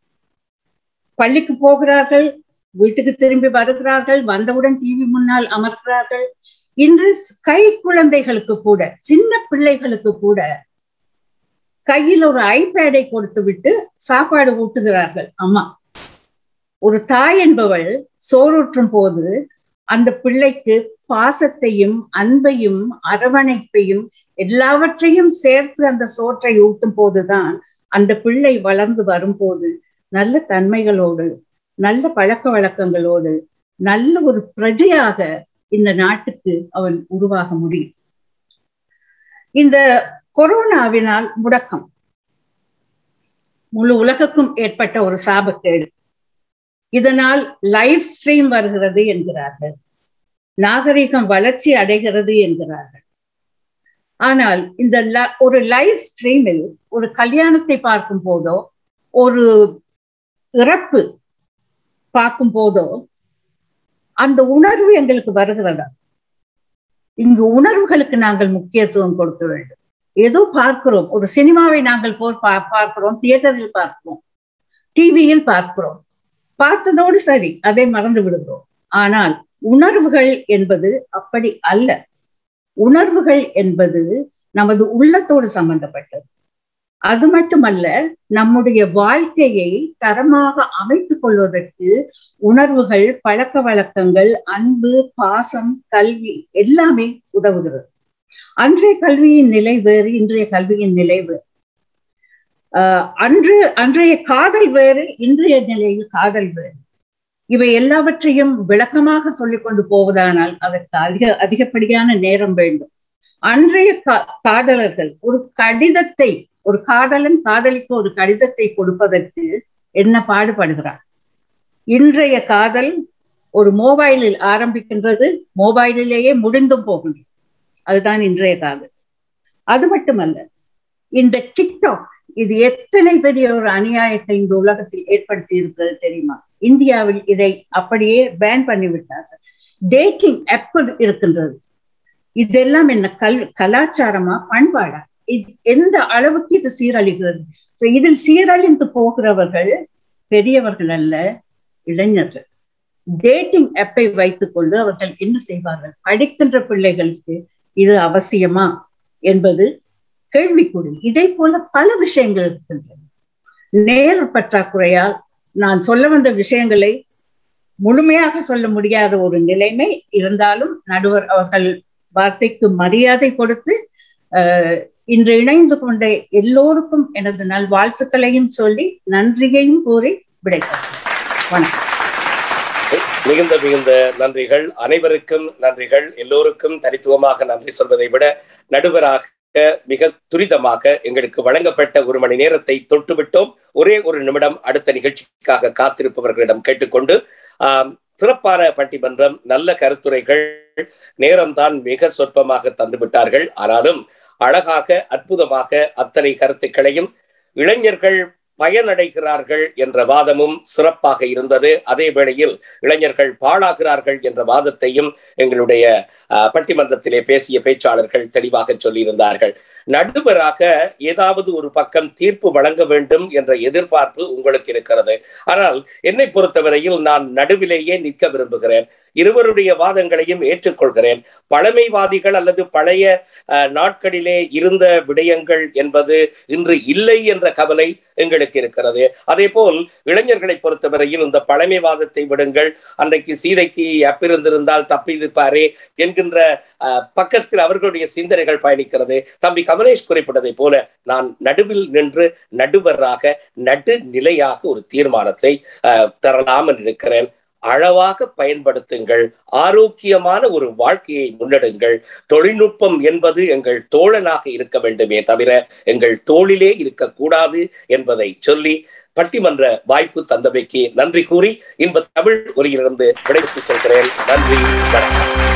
பள்ளிக்கு போகிறார்கள் வீட்டுக்கு திரும்பி வருகிறார்கள் வந்தவுடன் டிவி முன்னால் அமர்கிறார்கள். இன்று கை குழந்தைகளுக்கு கூட சின்ன பிள்ளைகளுக்கு கூட கையில் ஒரு ஐபேடை கொடுத்து விட்டு சாப்பாடு ஊட்டுகிறார்கள். அம்மா ஒரு தாய் என்பவள் சோறுற்றும் போது அந்த பிள்ளைக்கு பாசத்தையும் அன்பையும் அரவணைப்பையும் எல்லாவற்றையும் சேர்த்து அந்த சோற்றை ஊட்டும் போதுதான் அந்த பிள்ளை வளர்ந்து வரும்போது நல்ல தன்மைகளோடு நல்ல பழக்க வழக்கங்களோடு நல்ல ஒரு பிரஜையாக இந்த நாட்டுக்கு அவன் உருவாக முடியும். இந்த கொரோனாவினால் முடக்கம். முழு உலகுக்கும் ஏற்பட்ட ஒரு சாபக்கேடு. இதனால் லைவ் ஸ்ட்ரீம் வருகிறது என்கிறார்கள். நாகரிகம் வளர்ச்சி அடைகிறது என்கிறார்கள். ஆனால் இந்த ஒரு லைவ் ஸ்ட்ரீமில் ஒரு கல்யாணத்தை பார்க்கும் போதோ ஒரு இறப்பு பார்க்கும் போதோ அந்த உணர்வு எங்களுக்கு வருகிறதா? இங்கு உணர்வுகளுக்கு நாங்கள் முக்கியத்துவம் கொடுக்க வேண்டும். ஏதோ பார்க்கிறோம். ஒரு சினிமாவை நாங்கள் போல் பார்க்கிறோம். தியேட்டரில் பார்க்கிறோம். டிவியில் பார்க்கிறோம். பார்த்ததோடு சரி அதை மறந்து விடுகிறோம். ஆனால் உணர்வுகள் என்பது அப்படி அல்ல. உணர்வுகள் என்பது நமது உள்ளத்தோடு சம்பந்தப்பட்டது. அது மட்டுமல்ல நம்முடைய வாழ்க்கையை தரமாக அமைத்துக் கொள்வதற்கு உணர்வுகள் பழக்க வழக்கங்கள் அன்பு பாசம் கல்வி எல்லாமே உதவுகிறது. அன்றைய கல்வியின் நிலை வேறு இன்றைய கல்வியின் நிலை வேறு. ஆஹ் அன்று அன்றைய காதல் வேறு இன்றைய நிலையில் காதல் வேறு. இவை எல்லாவற்றையும் விளக்கமாக சொல்லிக் கொண்டு போவதானால் அதற்கு அதிக அதிகப்படியான நேரம் வேண்டும். அன்றைய காதலர்கள் ஒரு கடிதத்தை ஒரு காதலன் காதலிக்கு ஒரு கடிதத்தை கொடுப்பதற்கு என்ன பாடுபடுகிறார்? இன்றைய காதல் ஒரு மொபைலில் ஆரம்பிக்கின்றது மொபைலிலேயே முடிந்தும் போகின்றது அதுதான் இன்றைய காதல். அது மட்டுமல்ல இந்த டிக்டாக் இது எத்தனை பெரிய ஒரு அநியாயத்தை இந்த உலகத்தில் ஏற்படுத்தி இருக்கிறது தெரியுமா? இந்தியாவில் இதை அப்படியே பேன் பண்ணிவிட்டார்கள். டேட்டிங் ஆப் இருக்கின்றது. இதெல்லாம் என்ன கல் கலாச்சாரமா? பண்பாடா? எந்த அளவுக்கு இது சீரழிகிறது? இதில் சீரழிந்து போகிறவர்கள் பெரியவர்கள் அல்ல இளைஞர்கள். டேட்டிங் ஆப்பை வைத்துக்கொண்டு அவர்கள் என்ன செய்வார்கள்? படிக்கின்ற பிள்ளைகளுக்கு இது அவசியமா என்பது கேள்விக்குறி. இதே போல பல விஷயங்கள் இருக்கின்றன. நேர் பற்றாக்குறையால் நான் சொல்ல வந்த விஷயங்களை முழுமையாக சொல்ல முடியாத ஒரு நிலைமை இருந்தாலும் நடுவர் அவர்கள் வார்த்தைக்கு மரியாதை கொடுத்து அஹ், இன்று இணைந்து கொண்ட எல்லோருக்கும் எனது நல்வாழ்த்துக்களையும் சொல்லி நன்றியையும் கூறி விடைபெறுகிறேன். வணக்கம். மிகுந்த மிகுந்த நன்றிகள். அனைவருக்கும் நன்றிகள். எல்லோருக்கும் தனித்துவமாக நன்றி சொல்வதை விட நடுவராக மிக துரிதமாக எங்களுக்கு வழங்கப்பட்ட ஒரு மணி நேரத்தை தொட்டுவிட்டோம். ஒரே ஒரு நிமிடம் அடுத்த நிகழ்ச்சிக்காக காத்திருப்பவர்களிடம் கேட்டுக்கொண்டு சிறப்பான பட்டிமன்றம் நல்ல கருத்துரைகள் நேரம்தான் மிக சொற்பமாக தந்துவிட்டார்கள். ஆனாலும் அழகாக அற்புதமாக அத்தனை கருத்துக்களையும் இளைஞர்கள் பயனடைகிறார்கள் என்ற வாதமும் சிறப்பாக இருந்தது. அதே வேளையில் இளைஞர்கள் பாழாகிறார்கள் என்ற வாதத்தையும் எங்களுடைய அஹ், பட்டிமன்றத்திலே பேசிய பேச்சாளர்கள் தெளிவாக சொல்லியிருந்தார்கள். நடுவராக ஏதாவது ஒரு பக்கம் தீர்ப்பு வழங்க வேண்டும் என்ற எதிர்பார்ப்பு உங்களுக்கு இருக்கிறது. ஆனால் என்னை பொறுத்தவரையில் நான் நடுவிலேயே நிற்க விரும்புகிறேன். இருவருடைய வாதங்களையும் ஏற்றுக்கொள்கிறேன். பழமைவாதிகள் அல்லது பழைய அஹ், நாட்களிலே இருந்த விடயங்கள் என்பது இன்று இல்லை என்ற கவலை எங்களுக்கு இருக்கிறது. அதே போல் இளைஞர்களை பொறுத்தவரையில் இந்த பழமைவாதத்தை விடுங்கள். அன்றைக்கு சீதைக்கு அப்பிருந்திருந்தால் தப்பியிருப்பாரே என்கின்ற அஹ், பக்கத்தில் அவர்களுடைய சிந்தனைகள் பயணிக்கிறது. தம்பி கமலேஷ் குறிப்பிட்டதை போல நான் நடுவில் நின்று நடுவராக நடுநிலையாக ஒரு தீர்மானத்தை அஹ், தரலாமல் இருக்கிறேன் அளவாக பயன்படுத்துங்கள். ஆரோக்கியமான ஒரு வாழ்க்கையை முன்னெடுங்கள். தொழில்நுட்பம் என்பது எங்கள் தோழனாக இருக்க வேண்டுமே தவிர எங்கள் தோளிலே இருக்கக்கூடாது என்பதை சொல்லி பட்டிமன்ற வாய்ப்பு தந்தமைக்கு நன்றி கூறி இன்ப தமிழ் ஒலியிலிருந்து விடைபெற்று செல்கிறேன். நன்றி வணக்கம்.